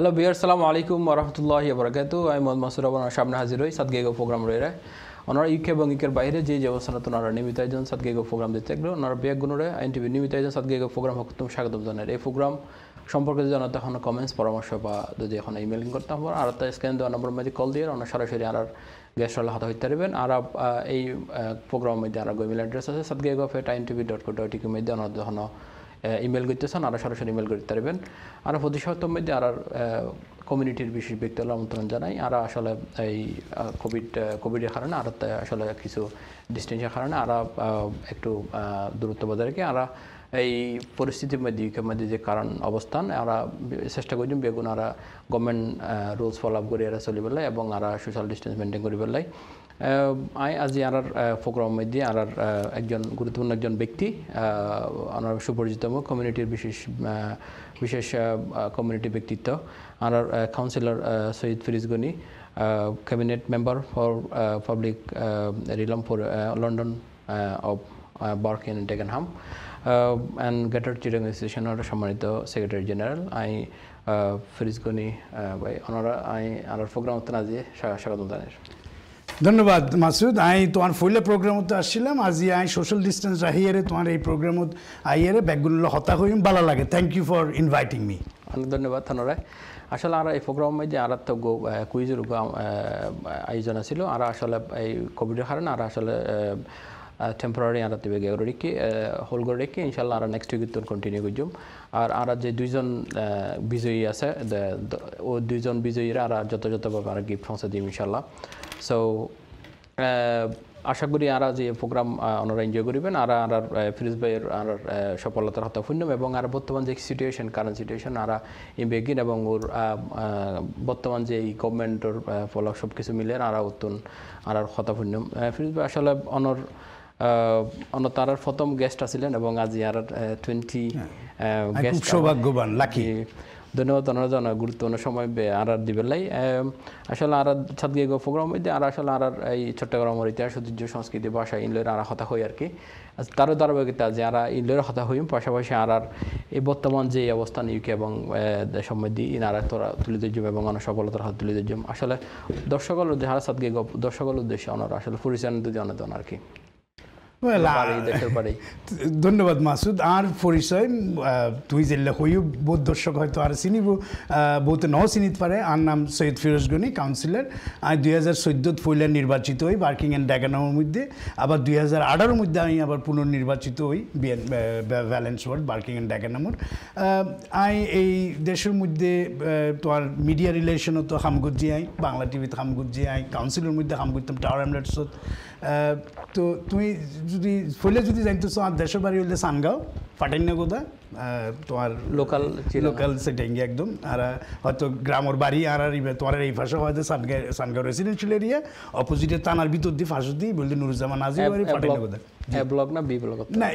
Hello বিয়ার সালাম আলাইকুম রহমতুল্লাহ বরকাত আমি মোহাম্মদ মাসুর রহমান সামনে হাজির হই সাতগেগো প্রোগ্রাম রয়ে ওনারা ইউকে এবং ইউকের বাইরে যে অবস্থানত ওনারা নিয়মিত একজন সাতগেগো প্রোগ্রাম দিতে থাকল ওনারা বেগ গুণরে আইন টিভি নিয়মিত একজন সাতগেগো প্রোগ্রাম হোক তুমি স্বাগত জানাই এই প্রোগ্রাম সম্পর্কে যদি জানাতে এখন কমেন্টস পরামর্শ বা যদি এখন ইমেল করতে হবে আর তাই স্ক্যান দেওয়া নম্বর মধ্যে কল দিয়ে ওনার সরাসরি আর গেস্ট হলে হাতে হইতে পারবেন। আর এই প্রোগ্রামের মধ্যে আর ইমেল অ্যাড্রেস আছে সাতগেগো ফেট আইন টিভি ডট কো ডট ইকুর মধ্যে। ওনার যখন ইমেল করতে চান আর সরাসরি ইমেল করতে পারবেন। আর প্রতি সপ্তাহের মধ্যে আর কমিউনিটির বিশেষ ব্যক্তি আমন্ত্রণ জানাই। আর আসলে এই কোভিড কোভিডের কারণে আর আসলে কিছু ডিস্টেন্সের কারণে আর একটু দূরত্ব বজায় রেখে আর এই পরিস্থিতির মধ্যে ইউকের মধ্যে যে কারণ অবস্থান আমরা চেষ্টা করছি বেগুন আর গভর্নমেন্ট রুলস ফলো আপ করে এরা চলি পেলাই এবং আর সোশ্যাল ডিস্টেন্স মেনটেন করি পেলাই আই, আজি আর প্রোগ্রাম মধ্যে আর একজন গুরুত্বপূর্ণ একজন ব্যক্তি আমার সুপরিচিত কমিউনিটির বিশেষ বিশেষ কমিউনিটি ব্যক্তিত্ব। আর councillor Syed Firoz Ghani cabinet member for public realm for London of Barking Dagenham and greater চিরং অ্যাসোসিয়েশনের সম্মানিত সেক্রেটারি জেনারেল আই ফিরিজ গনি ভাই ওনারা আই আর প্রোগ্রাম আজি স্বাগত জানাই ধন্যবাদ মাসুদ। আই তোমার ফইলে প্রোগ্রামত আসছিলাম। আজি আই সোশ্যাল ডিস্টেন্স রাহিয়ারে তোমার এই প্রোগ্রামত আইয়ারে ব্যাগগুলো হতা হইম ভালো লাগে। Thank you for inviting me অনেক ধন্যবাদ ধন্যবাদ। আসলে আর এই প্রোগ্রাম মধ্যে আর তো কুইজের আয়োজন ছিল আর আসলে এই কোভিডের কারণে আর আসলে টেম্পোরারি আর তিবে গেও রেখে হোল করে রেখে ইনশাল্লাহ আর নেক্সট উইক তোর কন্টিনিউ করছুম আর আর যে দুইজন বিজয়ী আছে ও দুইজন বিজয়ীরা আর যত যতভাবে আর গিফট পৌঁছে দিম ইনশাল্লাহ। সো আশা করি আর যে প্রোগ্রাম ওনারা এনজয় করবেন। আর আর ফিরোজ ভাইয়ের আর সফলতার হতা ফুন্যম এবং আর বর্তমান যে সিচুয়েশন কারেন্ট সিচুয়েশন আর বেগিন এবং ওর বর্তমান যে এই গভর্নমেন্টের ফলক সব কিছু মিলে আর উত্তন আর হতা ফুন্যম ফিরোজ ভাই, আসলে অনর অন তার প্রথম গেস্ট আছিলেন এবং আজি আর টোয়েন্টি গেস্ট সৌভাগ্যবান লাকি ধন্যবাদ ওনারা জানা গুরুত্বপূর্ণ সময় আর আর দিবেলাই আসলে আর ছাদগে গো প্রোগ্রাম মধ্যে আর আসলে আর এই চট্টগ্রামের ইতিহাস ঐতিহ্য সংস্কৃতি ভাষা ইনলের আর হতা হই আর কি। তারও ধারাবাহিকতা যে আর ইনলের হতা হইম পাশাপাশি আর আর এই বর্তমান যে অবস্থান ইউকে এবং সমৃদ্ধি ইনার তোরা তুলে দিচ্ছম এবং অনেক সফলতার হাত তুলে দিচ্ছম আসলে দর্শকের উদ্দেশ্যে আর ছাদগে গো দর্শকের উদ্দেশ্যে ওনার আসলে পরিচয় দিতে অনেক আর কি। ধন্যবাদ মাসুদ। আর পরিচয় তুই যেলে হইও বহুত দর্শক হয়তো আর চিনিব বহুতে ন চিনিত পারে। আর নাম সৈয়দ ফিরোজ গনি কাউন্সিলর। আমি দুই হাজার চোদ্দত ফইলে নির্বাচিত হই বার্কিং অ্যান্ড ড্যাগানামের মধ্যে। আবার দুই হাজার আঠারোর মধ্যে আমি আবার পুনর্নির্বাচিত হই ভ্যালেন্স ওয়ার্ড বার্কিং অ্যান্ড ড্যাগানামর। আই এই দেশের মধ্যে তোমার মিডিয়া রিলেশনও তো হামগুজি আই বাংলা টিভিতে হামগুজি আই কাউন্সিলের মধ্যে হাম করতাম টাওয়ার হ্যামলেটসত। তো তুমি যদি ফলে যদি চাও আর দেশের বাড়ি হলে সানগাঁও পাটাইনা গোদা তোমার লোকাল লোকাল সেটিং একদম। আর হয়তো গ্রামের বাড়ি আর আর তোমার এই পাশে হয়তো সানগাঁ সানগাঁও রেসিডেন্সিয়াল এরিয়া অপোজিটে তানার ভিতর দিয়ে ফাঁসো দিয়ে বলতে নুরুজ্জামান নাজির বাড়ি পাটাইনা গোদা এ ব্লক না বি ব্লক না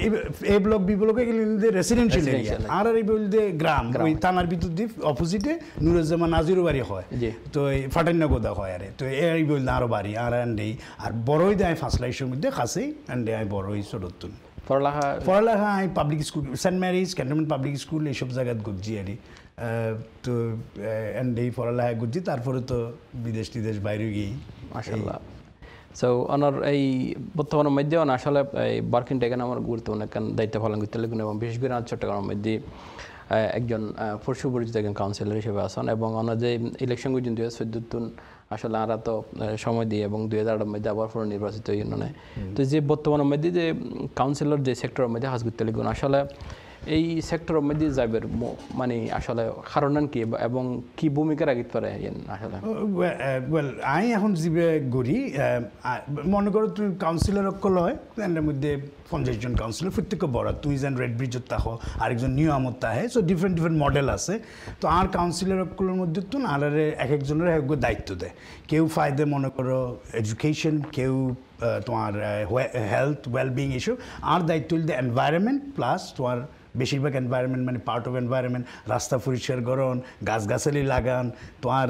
এ ব্লক বি ব্লকে গেলে রেসিডেন্সিয়াল এরিয়া আর আর বলতে গ্রাম। ওই তানার ভিতর দিয়ে অপোজিটে নুরুজ্জামান নাজিরও বাড়ি হয়। তো এই ফাটাইনা গোদা হয় আরে। তো এই বলতে আরও বাড়ি আর আন্ডেই আর বড়ই দেয় ফাঁসলাইশের মধ্যে খাসেই আন্ডে আয় বড়ই ছোটতুন পড়ালেখা পড়ালেখা আমি public school saint Mary's cantonment public school এইসব জায়গায় গুজি আর। তো এন্ড এই পড়ালেখা গুজি তারপরে তো বিদেশ টিদেশ বাইরে গিয়ে মাসাল্লাহ সো ওনার এই বর্তমানের মধ্যে ওনার আসলে এই বার্কিং টেকেন আমার গুরুত্বপূর্ণ একখান দায়িত্ব পালন করতে লাগবেন এবং বিশেষ করে আমার চট্টগ্রামের মধ্যে একজন সুপরিচিত একজন কাউন্সিলর হিসেবে আসেন এবং ওনার যে ইলেকশন গুজন দুই হাজার চোদ্দোর আসলে আরা তো সময় দিয়ে এবং দুই হাজার মধ্যে আবার পুরো নির্বাচিত ইউনিয়নে তো যে বর্তমানের মধ্যে যে কাউন্সিলর যে সেক্টরের মধ্যে হাজগুত তেলেগুন আসলে এই সেক্টর মধ্যে যাবে মানে আসলে কারণ কি এবং কি ভূমিকা রাখিতে পারে আসলে? ওয়েল আই এখন যিবে গড়ি মনে করো তুমি কাউন্সিলর অকল হয় এর মধ্যে পঞ্চাশ জন কাউন্সিলর প্রত্যেক বড়, তুই যেন রেড ব্রিজত তাহ আরেকজন নিউ আমত তাহে সো ডিফারেন্ট ডিফারেন্ট মডেল আছে। তো আর কাউন্সিলর অকলের মধ্যে তো আলারে এক একজনের এক দায়িত্ব দেয়। কেউ ফায়দে মনে করো এডুকেশন কেউ তোমার হেলথ ওয়েলবিং ইস্যু আর দায়িত্ব হল এনভায়রনমেন্ট প্লাস তোমার বেশিরভাগ এনভায়রনমেন্ট মানে পার্ট অফ এনভায়রনমেন্ট রাস্তা পরিষ্কার করণ গাছগাছালি লাগান তোমার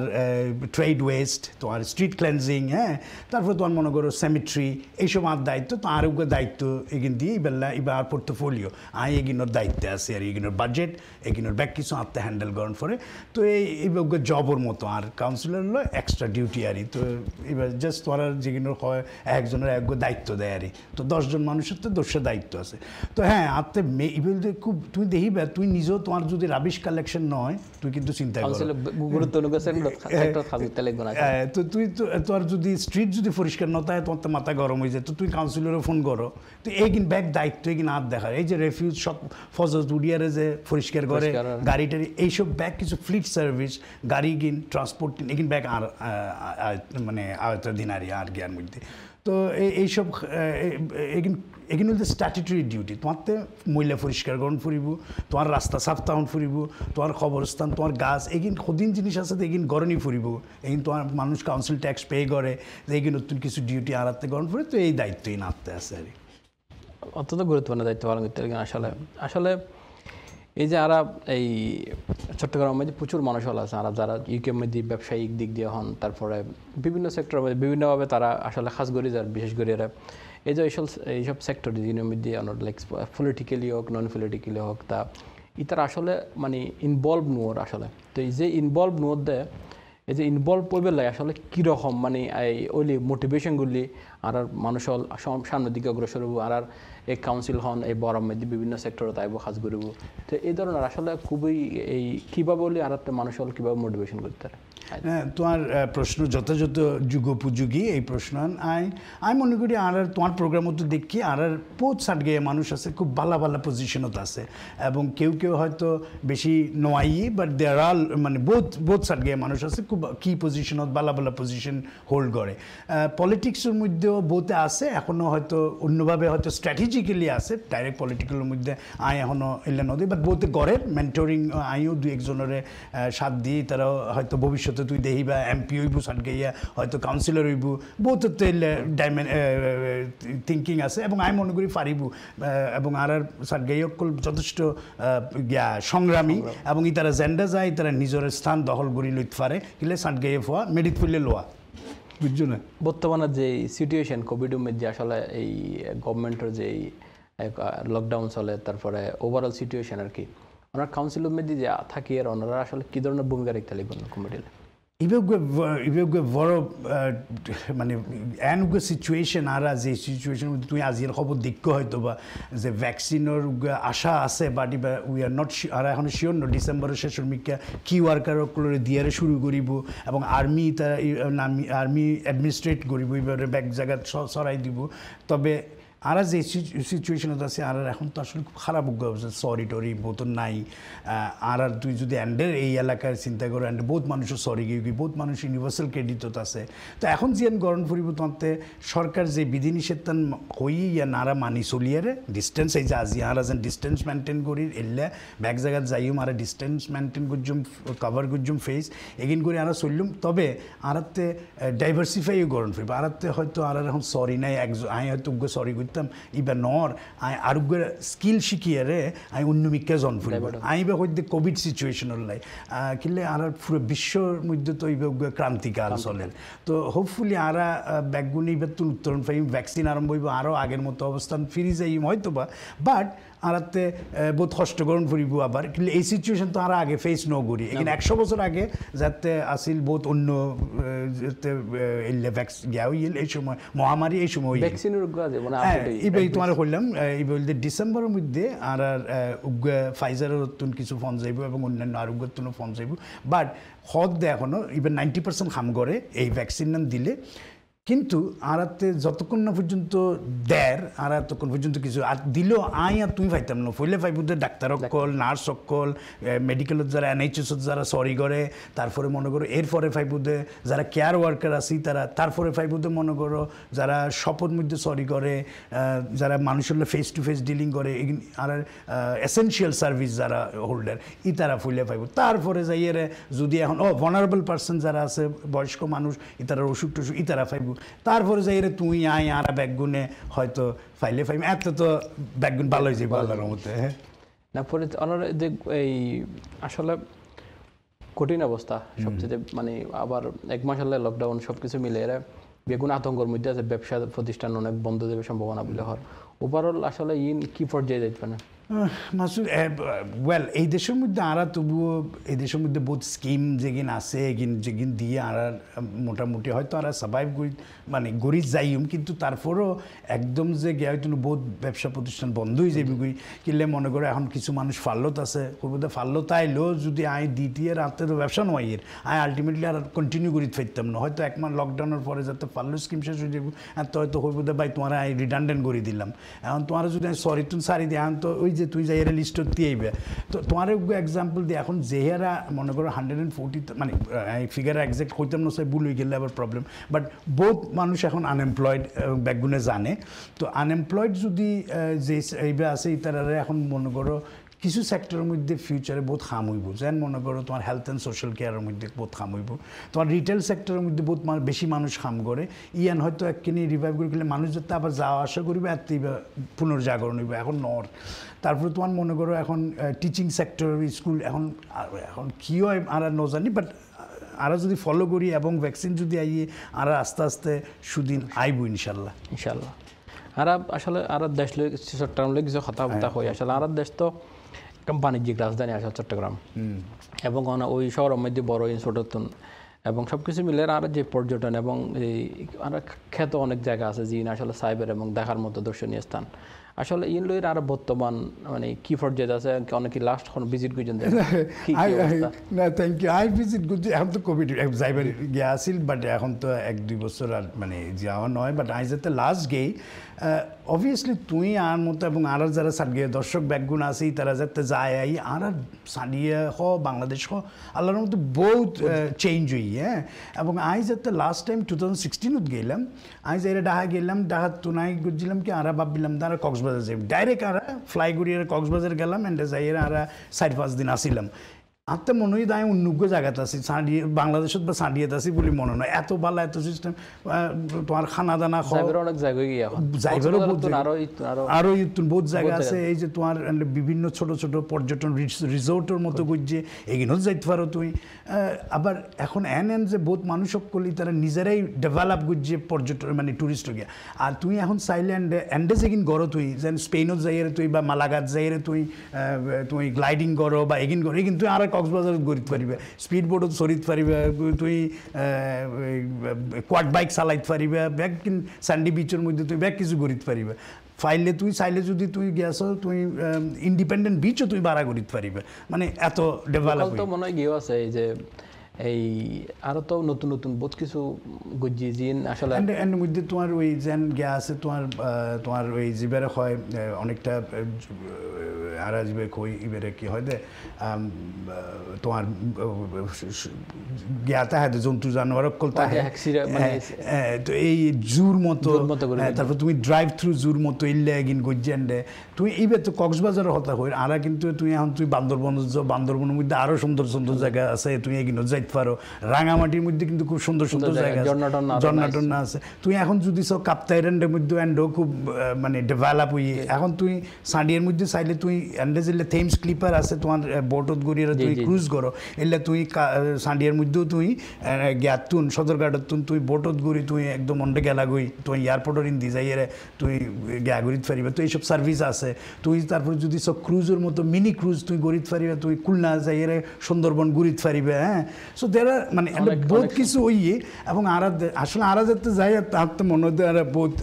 ট্রেড ওয়েস্ট তোমার স্ট্রিট ক্লেন্সিং হ্যাঁ? তারপর তোমার মনে করো সেমিট্রি এইসব আর দায়িত্ব, তো আর উগ্র দায়িত্ব এগিন দিয়ে এবার এবার আর পোর্টফোলিও আই এগিনোর দায়িত্বে আছে, আর এগিনোর বাজেট এগিনোর ব্যাক কিছু আত্মা হ্যান্ডেল করেন পরে, তো এই জবর মতো আর কাউন্সিলর হলো এক্সট্রা ডিউটি আরই তো এবার জাস্ট তোমার যেগুলো হয়, একজনের এক দায়িত্ব দেয় আরই তো দশজন মানুষের তো দশটা দায়িত্ব আছে। তো হ্যাঁ আত্মে ইবেল খুব তুমি দেখিবে তুই নিজেও তোমার যদি রাবিশ কালেকশন নয় তুই কিন্তু চিন্তা না হ্যাঁ, তো তুই তো তোর যদি স্ট্রিট যদি পরিষ্কার না থাকে তোমার তো মাথা গরম হয়ে যায়। তো তুই কাউন্সিলরে ফোন করো। তো এইগিন ব্যাগ দায়িত্ব এগিন হাত দেখা এই যে রেফিউজ সব ফজত উডিয়ারে যে পরিষ্কার করে গাড়ি টাড়ি এইসব ব্যাগ কিছু ফ্লিট সার্ভিস গাড়ি কিন ট্রান্সপোর্ট এগিন ব্যাগ আর আহ, আহ, মানে আয়তাধীন আর আর জ্ঞান মধ্যে। তো এই- এইসব এগিন হল স্ট্যাটুটরি ডিউটি তোমার মহিলা পরিষ্কার করণ ফুরিব, তোমার রাস্তা সাফ তাহন ফুরিব, তোমার খবরস্থান তোমার গাছ, এগিন সদিন জিনিস আছে তো এগিন গরণই ফুরিব এগিন তোমার মানুষ কাউন্সিল ট্যাক্স পে করে যে এগিন নতুন কিছু ডিউটি আড়াতে গরণ ফুরে তো এই দায়িত্বই নাড়তে আছে আর। অত্যন্ত গুরুত্বপূর্ণ দায়িত্ব পালন করতে আসলে আসলে এই যে আরা এই চট্টগ্রামের মধ্যে প্রচুর মানুষ হল আছে আর যারা ইউকের মধ্যে ব্যবসায়িক দিক দিয়ে হন, তারপরে বিভিন্ন সেক্টর মধ্যে, বিভিন্নভাবে তারা আসলে খাস করে যার, বিশেষ করে এরা। এই যে এইসব এইসব সেক্টর যেগুলোর মধ্যে লাইক পলিটিক্যালি হোক নন পলিটিক্যালি হোক, তা ইতারা আসলে মানে ইনভলভ নোর আসলে। তো এই যে ইনভলভ নোর দেয় এই যে ইনভলভ করবে লাগে আসলে কীরকম মানে এই ওইলি মোটিভেশনগুলি আর মানুষ সামনের দিকে অগ্রসর হব আর আর এই কাউন্সিল হন এই মধ্যে বিভিন্ন সেক্টরে তাইব কাজ করব তো এই ধরনের আসলে খুবই এই কীভাবে বলি আর একটা মানুষ হল, কীভাবে মোটিভেশন করতে পারে? হ্যাঁ তোমার প্রশ্ন যথাযথ যুগোপযোগী এই প্রশ্ন। আই আমি মনে করি আর আর তোমার প্রোগ্রামও তো দেখি, আর আর বহুত সাট গিয়ে মানুষ আছে, খুব ভালো ভালো পজিশনত আছে। এবং কেউ কেউ হয়তো বেশি নোয়াই বাট দেয়ার আল মানে বহুত বহুত সাট গিয়ে মানুষ আছে, খুব কি পজিশনত ভালো ভালো পজিশন হোল্ড করে। পলিটিক্সের মধ্যেও বহুতে আছে এখনও হয়তো অন্যভাবে হয়তো স্ট্র্যাটেজিক্যালি আছে ডাইরেক্ট পলিটিক্যালের মধ্যে আই এখনও এলে নদী বাট বহুতে করে মেন্টরিং আইও দুই একজনের সাথ দিয়ে তারা হয়তো ভবিষ্যতে তুই দেহি বা এমপি হইব সাত গিয়া হয়তো কাউন্সিলর হইব বহুত তো এলে ডাইমেন থিঙ্কিং আছে এবং আমি মনে করি পারিব এবং আর আর সাত গাইকল যথেষ্ট সংগ্রামী এবং ই তারা জেন্ডা যায় তারা নিজের স্থান দখল করি লইতে পারে কিলে সাত গাইয়ে ফোয়া মেডিত ফুলে লোয়া। বুঝছ না? বর্তমানে যে সিচুয়েশন উমের যে আসলে এই গভর্নমেন্টের যে লকডাউন চলে, তারপরে ওভারঅল সিচুয়েশন আর কি। ওনার কাউন্সিল মধ্যে যে থাকি আর ওনারা আসলে কি ধরনের ভূমিকা রাখতে লাগবেন কমিটির ইবেগুয়ে বড় আহ, মানে এনগুয়ে সিচুয়েশন আর যে সিচুয়েশন তুমি আজির খবর দিক্ষ হয়তো বা যে ভ্যাকসিনের আশা আছে but Iba we are not আর এখন শিওর ন ডিসেম্বরের শেষের মিকা কি ওয়ার্কারগুলোরে দিয়ারে শুরু করিব এবং আর্মি তারা আর্মি অ্যাডমিনিস্ট্রেট করিব এবারে ব্যাক জায়গা সরাই দিব তবে আর যে সিচুয়েশনত আছে, আর এখন তো আসলে খুব খারাপ অবস্থা সরি টরি, বহুত নাই। আর আর তুই যদি অ্যান্ডের এই এলাকায় চিন্তা করো অ্যান্ড বহুত মানুষের সরি গিয়ে বহুত মানুষ ইউনিভার্সাল ক্রেডিটত আছে। তো এখন যেন গরম ফুরিব তোমাতে, সরকার যে বিধিনিষেধ হই ইয়া নারা মানি চলিয়ারে ডিস্টেন্স এই যে আজি আর যেন ডিস্টেন্স মেনটেন করি, এলে ব্যাক জায়গাত যাইও মারা ডিস্টেন্স মেনটেন করছুম কভার করছুম ফেস এগিন করে আর চললুম তবে আরাতে ডাইভার্সিফাইও গরম ফুরিব আরাতে হয়তো আর এখন সরি নাই একজন আই হয়তো সরি করতাম ইবা নর আই আরোগ্যের স্কিল শিখিয়ারে আই উন্নমিকা জন ফুরিব। আই বা হইতে কোভিড সিচুয়েশনের লাই কিলে আর পুরো বিশ্বর মধ্যে তো ইবা ক্রান্তিকাল চলে। তো হোপফুলি আরা ব্যাগগুলি ইবার তুল উত্তরণ পাইম ভ্যাকসিন আরম্ভ হইব আরও আগের মতো অবস্থান ফিরি যাইম হয়তো বা বাট আরাতে বহুত কষ্টকরণ ফুরিব আবার। কিন্তু এই সিচুয়েশন তো আর আগে ফেস ন করি এখানে একশো বছর আগে যাতে আসিল বহুত অন্য আহ, যাতে এলে ভ্যাক্স গিয়া হইল এই সময় মহামারী এই সময়। ভ্যাকসিনের মানে হ্যাঁ তোমার কইলাম ইবে বলতে ডিসেম্বরের মধ্যে আর আর উগ্র ফাইজারের নতুন কিছু ফোন যাইব এবং অন্যান্য আরোগ্যের নতুন ফোন যাইব বাট হদ দে এখনও ইবে নাইনটি পার্সেন্ট হাম করে এই ভ্যাকসিন দিলে। কিন্তু আরাতে যতক্ষণ না পর্যন্ত দেয় আর ততক্ষণ পর্যন্ত কিছু আর দিলেও আই আর তুমি পাইতাম না। ফইলে পাইব ডাক্তার অকল নার্স অকল মেডিকেলত যারা এনএইচএসত যারা সরি করে তারপরে মনে করো এরপরে পাইব যে যারা কেয়ার ওয়ার্কার আছি তারা তারপরে পাইব মনে করো যারা শপথ মধ্যে সরি করে যারা মানুষের ফেস টু ফেস ডিলিং করে আর এসেনশিয়াল সার্ভিস যারা হোল্ডার ই তারা ফুলে পাইব। তারপরে যাইয়ে যদি এখন ও ভনারেবল পার্সন যারা আছে বয়স্ক মানুষ ই ইতারা অসুখ টসুখ তারা পাইব। তারপরে যাইয়ে তুই আই আর ব্যাগগুনে হয়তো ফাইলে পাইব এত তো ব্যাগগুন ভালো হয়ে যাবে আল্লাহর মতে হ্যাঁ। না পরে ওনার যে এই আসলে কঠিন অবস্থা সবচেয়ে মানে আবার এক মাস আল্লাহ লকডাউন সব কিছু মিলে এরা বেগুন আতঙ্কর মধ্যে আছে ব্যবসা প্রতিষ্ঠান অনেক বন্ধ দেবে সম্ভাবনা বলে হর। ওভারঅল আসলে ইন কি পর্যায়ে যাইতে না মাসুদ ওয়েল এই দেশের মধ্যে আরা তবুও, এই দেশের মধ্যে বহুত স্কিম যেগিন আছে, এগিন, যেগিন দিয়ে আরা, মোটামুটি হয়তো আরা সার্ভাইভ করি মানে গড়ি যাইম কিন্তু তারপরও একদম যে গিয়ে হয়তো বহুত ব্যবসা প্রতিষ্ঠান বন্ধ হয়ে যাবে গুই কিনলে মনে করে এখন কিছু মানুষ ফাল্লত আছে করব ফাল্লত আইলেও যদি আই দ্বিতীয় রাতে তো ব্যবসা নয় এর আই আলটিমেটলি আর কন্টিনিউ করি ফেরতাম না, হয়তো এক মাস লকডাউনের পরে যাতে ফাল্লো স্কিম শেষ হয়ে যাবে আর তো হয়তো হইব ভাই তোমার আই রিডান্ডেন্ট করে দিলাম, এখন তোমার যদি সরি তুমি সারি দিই এখন তো ওই যে তুই যাই লিস্ট দিয়ে আইবে তো তোমার এক্সাম্পল দিয়ে এখন যেহেরা মনে করো হান্ড্রেড অ্যান্ড ফোর্টি মানে ফিগার একজ্যাক্ট হইতাম না সে ভুল হয়ে গেলে আবার প্রবলেম বাট বহুত মানুষ এখন আনএমপ্লয়েড ব্যাকগুনে জানে। তো আনএমপ্লয়েড যদি যে এইবার আছে তারা এখন মনে করো কিছু সেক্টরের মধ্যে ফিউচারে বহুত খাম হইব। যেন মনে করো তোমার হেলথ অ্যান্ড সোশ্যাল কেয়ারের মধ্যে বহুত খাম হইব। তোমার রিটেল সেক্টরের মধ্যে বহুত বেশি মানুষ খাম করে। ইয়ান হয়তো একখানি রিভাইভ করে গেলে মানুষ যাতে আবার যাওয়া আসা করবে, আর পুনর্জাগরণ হইব। এখন নর তারপরে তোমার মনে করো এখন টিচিং সেক্টর স্কুল এখন আর এখন কী হয় আর আর নজানি বাট আরা যদি ফলো করি এবং ভ্যাকসিন যদি আইয়ে আর আস্তে আস্তে সুদিন আইব ইনশাল্লাহ। ইনশাল্লাহ। আর আসলে আর দেশ চট্টগ্রাম লই কিছু কথা বার্তা হয়। আসলে আর দেশ তো বাণিজ্যিক রাজধানী আসলে চট্টগ্রাম। এবং ওই শহরের মধ্যে বড় ইনস্টিটিউট এবং সব কিছু মিলে আর যে পর্যটন এবং এই আর খ্যাত অনেক জায়গা আছে যে আসলে সাইবার এবং দেখার মতো দর্শনীয় স্থান। আসলে ইন লইয়ের আর বর্তমান মানে কি পর্যায়ে আছে? অনেকে লাস্ট এখন ভিজিট করছেন? না থ্যাংক ইউ আই ভিজিট করছি এখন তো কোভিড যাইবার গিয়া আসিল বাট এখন তো এক দুই বছর আর মানে যাওয়া নয়। বাট আই যাতে লাস্ট গেই অবভিয়াসলি তুই আর মতো এবং আর যারা সারিয়ে দর্শক ব্যাকগুণ আছি তারা যাতে যায় আই আর সারিয়ে হ বাংলাদেশ হ আল্লাহর মতো বহুত চেঞ্জ হই হ্যাঁ? এবং আই যাতে লাস্ট টাইম টু থাউজেন্ড সিক্সটিনত গেলাম আই যাই ডাহা গেলাম ডাহা তুনাই গুজিলাম কি আরা ভাবছিলাম তারা কক্সবাজার যাই ডাইরেক্ট আরা ফ্লাই করিয়ে কক্সবাজার গেলাম এন্ড যাই আরা চার পাঁচ দিন আসিলাম। আত্মা মনে হয় অন্যজ্ঞ জায়গাতে আছি সাঁড়িয়ে বাংলাদেশত বা সাঁড়িয়ে আছি বলে মনে নয় এত ভালো এত সিস্টেম তোমার খানা দানা খাওয়া সাইবার অনেক জায়গায় গিয়ে জায়গারও বহুত কক্সবাজার আরও আরও ইতুন বহুত জায়গা আছে এই যে তোমার বিভিন্ন ছোট ছোট পর্যটন রিসোর্টের মতো গুজছে এগিনেও যাইতে পারো তুমি। আবার এখন এন এন যে বহুত মানুষ সকলি তারা নিজেরাই ডেভেলপ গুজছে পর্যটন মানে টুরিস্ট গিয়া। আর তুই এখন চাইলে এন্ডে যেগিন গড়ো তুই যেন স্পেনত যাইয়ে তুই বা মালাগাত যাইয়ে তুই তুই গ্লাইডিং করো বা এগিন করো এগিন তুই আর কক্সবাজার গড়িতে পারিবে স্পিড বোটত চড়িতে পারিবে তুই কোয়াড বাইক চালাইতে পারিবে ব্যাগ স্যান্ডি বিচের মধ্যে তুই ব্যাগ কিছু গড়িতে পারিবে। ফাইলে তুই চাইলে যদি তুই গেছ তুই ইন্ডিপেন্ডেন্ট বিচও তুই বাড়া করিতে পারিবে। মানে এত ডেভেলপ তো মনে হয় গিয়েও আছে এই যে এই আরও তো নতুন নতুন বহুত কিছু গজ্জি জিন আসলে এন্ড এন্ড মধ্যে তোমার ওই যেন গিয়া আছে তোমার তোমার ওই জিবারে হয় অনেকটা আর আসবে কই ইবেরে কি হয় দে তোমার জ্ঞাতা হয় জন্তু জানোয়ার কলতা ওই যে accident মানে তো এই জুর মতো হ্যাঁ, তারপর তুমি ড্রাইভ থ্রু জুর মতো ইল্লে একদিন গজ্জান্ডে তুমি এইবার তো কক্সবাজার হতা হই আর কিন্তু তুমি এখন তুই বান্দরবন যাও বান্দরবনের মধ্যে আরও সুন্দর সুন্দর জায়গা আছে তুমি এগিনো যাইতে পারো। রাঙামাটির মধ্যে কিন্তু খুব সুন্দর সুন্দর জায়গা, জায়গা আছে। তুই এখন যদি সব কাপ্তাইরেন্ডের মধ্যে এন্ডও খুব মানে ডেভেলপ হই এখন তুই সাডিয়ার মধ্যে চাইলে তুই এন্ডে যেলে থেমস ক্লিপার আছে তোমার বোটত গড়িয়ে জি। ক্রুজ করো। এলে তুই সাডিয়ার মধ্যেও তুই গ্যাতুন সদরঘাটতুন তুই বোটত গড়ি তুই একদম অন্ডে গেলা গই তুই এয়ারপোর্টের ইন্দি যাইয়ে তুই গিয়া গড়িত পারিবে তো এইসব সার্ভিস আছে। তুই তারপর যদি সব ক্রুজের মতো মিনি ক্রুজ তুই গড়িত পারিবে তুই খুলনা যাইয়ে সুন্দরবন ঘুরিত পারিবে হ্যাঁ? সো দেরা মানে বহুত কিছু ওইয়ে এবং আরা আসলে আরা যাতে যাই তার তো মনে হয় বহুত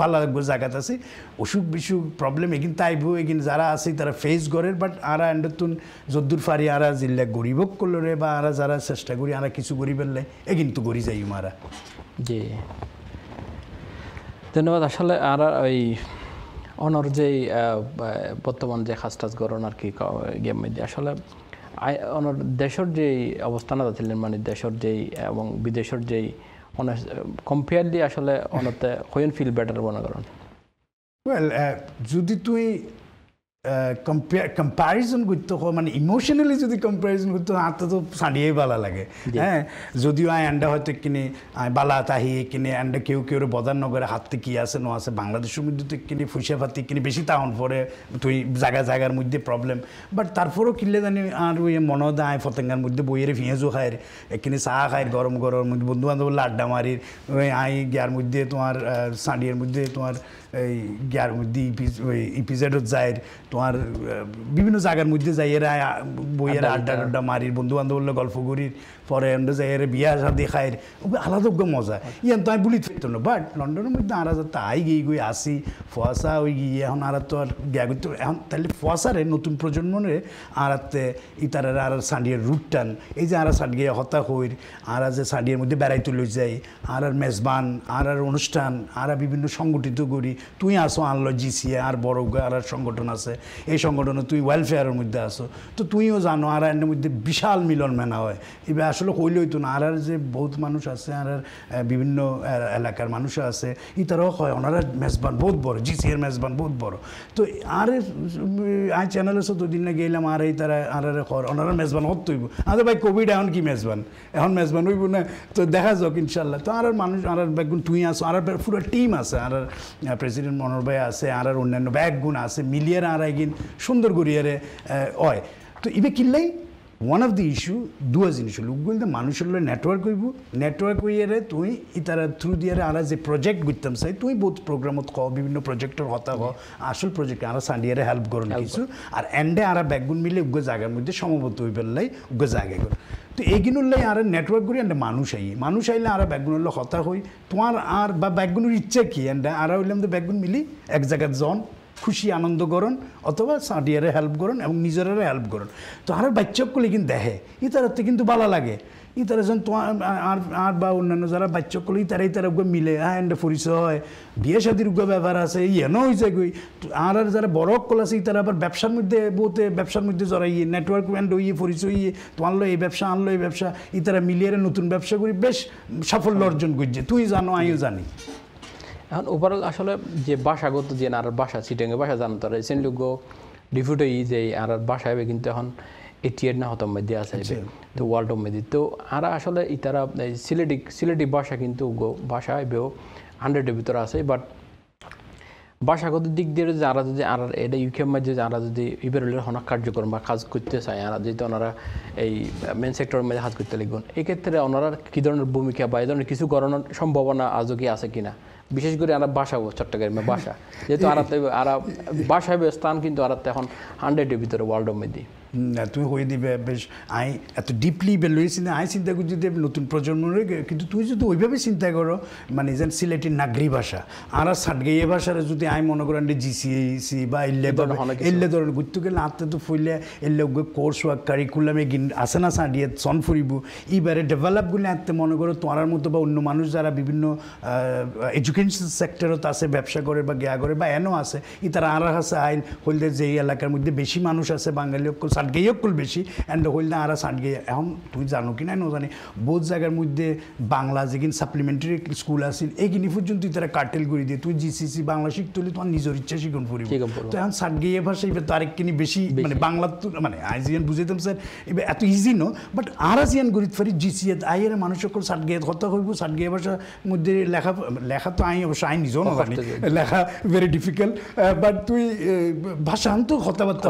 ভালো লাগবে জায়গাত আছে। অসুখ বিসুখ প্রবলেম এগিন তাইব এগিন, যারা আছে তারা ফেস করে বাট আরা এন্ডতুন যদ্দুর ফারি আরা জিল্লা গরিবক করলে বা আরা যারা চেষ্টা করি, আরা কিছু গরিবের লাই এগিন তো গড়ি যাই মারা জি। ধন্যবাদ। আসলে আর ওই অনর যে বর্তমান যে খাস টাস গরণ আর কি গেম আসলে অনর দেশের যে অবস্থান ছিলেন মানে দেশের যেই, এবং বিদেশের যেই কম্পেয়ারলি আসলে অনতে হইন ফিল বেটার মনে করেন। ওয়েল যদি তুই কম্পারিজন করতে হয় মানে ইমোশনালি যদি কম্পারিজন করতে হয় আর তো সাঁড়িয়ে বালা লাগে। হ্যাঁ? যদিও আয় আন্ডা হয়তো কিনে আয় বালা তাহি কিনে আন্ডা কেউ কেউ বদার নগরে হাতে কি আছে ন আছে বাংলাদেশের মধ্যে তো কিনে ফুসে ফাতি কিনে বেশি তাহন পরে তুই জায়গা জায়গার মধ্যে প্রবলেম বাট তারপরেও কিনলে জানি আর ওই মনদা আয় ফতেঙ্গার মধ্যে বইয়ের পেঁয়াজও খায় এখানে চা খায় গরম গরম বন্ধু বান্ধব আড্ডা মারির ওই আই গিয়ার মধ্যে তোমার সাঁড়িয়ার মধ্যে তোমার এই গিয়ার মধ্যে ইপিজেডত যায় তোমার বিভিন্ন জায়গার মধ্যে যাই এরা বইয়ের আড্ডা আড্ডা মারির বন্ধু বান্ধব গল্প করির পরে এন্ড যাই এর বিয়া শাদি খায় ওগুলো আলাদা মজা। ইয়ান তো আমি বলি ফেরতো না বাট লন্ডনের মধ্যে আর যাতে আই গিয়ে গিয়ে আসি ফোয়াশা ওই গিয়ে এখন আর তো আর গিয়া করতে এখন তাহলে ফোয়াশারে নতুন প্রজন্মরে আর আতে ইতারের আর সান্ডিয়ের রুট টান। এই যে আর সান্ডিয়ে হতা হইর আর যে সান্ডিয়ের মধ্যে বেড়াইতে লই যাই আর আর মেজবান আর আর অনুষ্ঠান আর আর বিভিন্ন সংগঠিত করি তুই আসো আনলো জিসিএ আর বড় আর আর সংগঠন আছে। এই সংগঠনে তুই ওয়েলফেয়ারের মধ্যে আসো। তো তুইও জানো, আর এর মধ্যে বিশাল মিলন মেনা হয়। এবার আসলে হইলই তো না। আর আর যে বহুত মানুষ আছে, আর আর বিভিন্ন এলাকার মানুষ আছে, ইতারাও হয়। ওনারা মেজবান বহুত বড় জিসিএর মেজবান বহুত বড়। তো আর আই চ্যানেলে দুদিন না গেলাম আর এই তারা, আর আর ওনারা মেজবান হত হইব। আমাদের ভাই কোভিড এখন কি মেজবান? এখন মেজবান হইব না? তো দেখা যাক, ইনশাল্লাহ। তো আর আর মানুষ, আর আর তুই আসো। আর আর পুরো টিম আছে, আর আর প্রেসিডেন্ট মনোরভাই আছে, আর আর অন্যান্য গুণ আছে মিলিয়ার আর একদিন সুন্দর করিয়ারে হয়। তো ইবে কিনলেই ওয়ান অফ দি ইস্যু দুয়া জিনিস হলো উগুলতে মানুষের নেটওয়ার্ক হইব। নেটওয়ার্ক হইয়ারে তুই ইতারা থ্রু দিয়ারে আর যে প্রজেক্ট করতাম চাই তুই বহুত প্রোগ্রামত ক বিভিন্ন প্রজেক্টর হতা হ আসল প্রজেক্ট আর সান্ডিয়ারে হেল্প করুন কিছু। আর এন্ডে আর ব্যাগুন মিলে উগ্র জায়গার মধ্যে সমবত হই পেলাই উগ্র জায়গায় করে তো এইগুলোর লাই আর নেটওয়ার্ক করি এন্ডে মানুষ আই মানুষ আইলে আর ব্যাগুনের হতা হই। তোমার আর বা ব্যাগুনের ইচ্ছা কি? এন্ডে আর হইলাম তো ব্যাগুন মিলি এক জায়গায় জন। খুশি, আনন্দ করুন অথবা সাডিয়ারে হেল্প করুন এবং নিজেরারে হেল্প করুন তো আর বাচ্চকগুলি কিন্তু দেখে, ইতারাতে কিন্তু ভালো লাগে। ইতারা যখন তোমার আর বা অন্যান্য যারা বাচ্চকগুলি ইতারা ইতারা মিলে হ্যাঁ হয়, বিয়ে শাদির ব্যাপার আছে ইয়েনও হয়েছে গই আর আর যারা বড় কল আছে, ইতারা আবার ব্যবসার মধ্যে বহুতে ব্যবসার মধ্যে যারা ইয়ে নেটওয়ার্ক এন্ড ইয়ে পরিচয় ইয়ে তো আনলো, এই ব্যবসা, আনলো, এই ব্যবসা। ইতারা মিলিয়ে নতুন ব্যবসা করি, বেশ সাফল্য অর্জন করছে। তুই জানো, আমিও জানি। এখন ওভারঅল আসলে যে ভাষাগত যে আর ভাষা চিটাঙ্গে ভাষা জানো তো রিসেন্টলি গো ডিফিউট হই যে আর ভাষা হবে কিন্তু এখন এইট না হতম মধ্যে আছে তো ওয়ার্ল্ড মধ্যে। তো আর আসলে ইতারা সিলেটি সিলেটি ভাষা কিন্তু গো ভাষা এবেও হান্ড্রেডের ভিতরে আছে বাট ভাষাগত দিক দিয়ে যারা যদি আর এটা ইউকের মাঝে যারা যদি ইবেরুলের হনক কার্যক্রম বা কাজ করতে চায় আর যদি ওনারা এই মেন সেক্টরের মধ্যে কাজ করতে লিখবেন এক্ষেত্রে ওনারা কী ধরনের ভূমিকা বা এই ধরনের কিছু করানোর সম্ভাবনা আজও কি আছে কিনা? বিশেষ করে আমরা বাসাবো চট্টগ্রামে বাসা। যেহেতু আরব আরব ভাষা স্থান, কিন্তু আরব এখন হান্ড্রেডের ভিতরে ওয়ার্ল্ডের মধ্যে। তুমি হয়ে দিবে বেশ আই এত ডিপলি বেলুয়েছি না আই চিন্তা করি যদি নতুন প্রজন্মের কিন্তু তুই যদি ওইভাবে চিন্তা করো মানে যেন সিলেটি নাগরি ভাষা আর সাটগাইয়ে ভাষার যদি আই মনে করেন জিসিএসি বা এল্লে। এল্লে ধরনের ঘুরতে গেলে আত্মে তো ফুইলে এল্লে কোর্স ওয়ার্ক কারিকুলামে আছে না সাঁড়িয়ে সন ফুরিব এইবারে ডেভেলপগুলো আত্মে মনে করো তোমার মতো বা অন্য মানুষ যারা বিভিন্ন এডুকেশন সেক্টরত আছে ব্যবসা করে বা গিয়া করে বা এনও আছে ই তারা আর আছে আইন হইলে যে এই এলাকার মধ্যে বেশি মানুষ আছে বাঙালি সাটগেই অক্কল বেশি অ্যান্ড হইলে আর সাটগে এখন তুই জানো কি না ন জানি বহুত জায়গার মধ্যে বাংলা যেগিন সাপ্লিমেন্টারি স্কুল আছিল এইখিনি পর্যন্ত তারা কার্টেল করে দিয়ে তুই জিসিসি বাংলা শিখতে হলে তোমার নিজের ইচ্ছা শিখন ফুরিব তো এখন সাটগেয়ে ভাষা এবার তার একখিনি বেশি মানে বাংলা মানে আইজিয়ান বুঝাইতাম স্যার এবার এত ইজি ন বাট আর আসিয়ান গরিত ফারি জিসিএত আইয়ের মানুষ সকল সাটগেয়ে কথা হইব সাটগেয়ে ভাষার মধ্যে লেখা লেখা তো আই অবশ্য আই নিজেও না জানি লেখা ভেরি ডিফিকাল্ট বাট তুই ভাষা আনতো কথাবার্তা।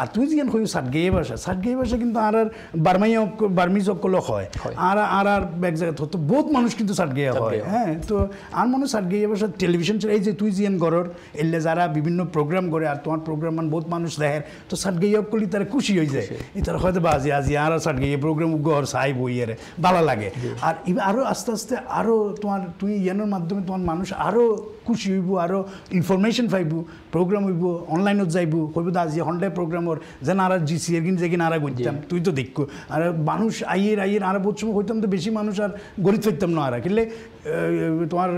আর তুই যেন হই সাটগেয়ে ভাষা সাটগেয়ে ভাষা কিন্তু আর আর বার্মাই বার্মিজ অকল হয়। আর আর আর এক জায়গায় হতো বহুত মানুষ কিন্তু সাটগেয়ে হয়। হয়। হ্যাঁ তো আর মনে হয় সাটগেয়ে ভাষা টেলিভিশন এই যে তুই জিয়ান গরর এলে যারা বিভিন্ন প্রোগ্রাম করে আর তোমার প্রোগ্রাম মান বহুত মানুষ দেখে তো সাটগেয়ে করলে তারা খুশি হয়ে যায়। তারা হয়তো বা আজি আজি আর সাটগেয়ে প্রোগ্রাম গর সাই বইয়ের ভালো লাগে। আর আরও আস্তে আস্তে আরও তোমার তুই ইয়ানোর মাধ্যমে তোমার মানুষ আরও খুশি হইব আৰু ইনফরমেশন পাইব প্রোগ্রাম হইব অনলাইনত যাইব। কইব দা আজি হন্ডে প্রোগ্রামর যেন নারা জি জিসি এর কিন যেকিন আরা গইতাম তুই তো দেখো। আর মানুষ আইয়ের আইয়ের আর সময় হইতাম তো বেশি মানুষ আর গরিব থাকতাম না আর। কিনলে তোমার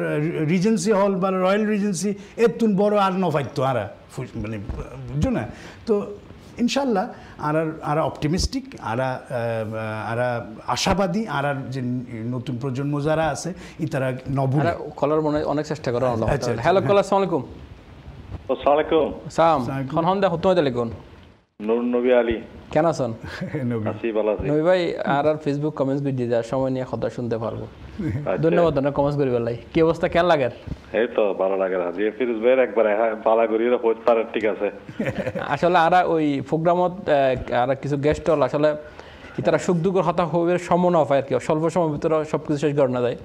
রিজেন্সি হল বা রয়্যাল রিজেন্সি এর তুন বড় আর ন ফাইতো আরা। মানে বুঝছ না? তো ইনশাল্লাহ আর আর অপটিমিস্টিক আরা আর আশাবাদী আর আর যে নতুন প্রজন্ম যারা আছে ই তারা নবুল। আরে কলার মনে হয় অনেক চেষ্টা করো আল্লাহ আচ্ছা, আচ্ছা। হ্যালো কলার আসসালামু আলাইকুম। আসসালামাইকুম সাম খন হন দে হতো দেলিগুন নুর নবী আলী। কেন আছেন? নবী আছি ভালো আছি। নবী ভাই আর আর ফেসবুক কমেন্টস দিয়ে দেওয়ার সময় নিয়ে কথা শুনতে পারব। ধন্যবাদ ধন্যবাদ কমেন্টস করি বেলাই কি অবস্থা কেন লাগে? এই তো ভালো লাগে না। ফিরোজ ভাইয়ের একবার পালা করিয়ে হইতে পারে ঠিক আছে। আসলে আর ওই প্রোগ্রামত আর কিছু গেস্ট হল আসলে তারা সুখ দুঃখের হতা হবে না পায় আর কি। স্বল্প সময়ের ভিতরে সব কিছু শেষ করে না যায়।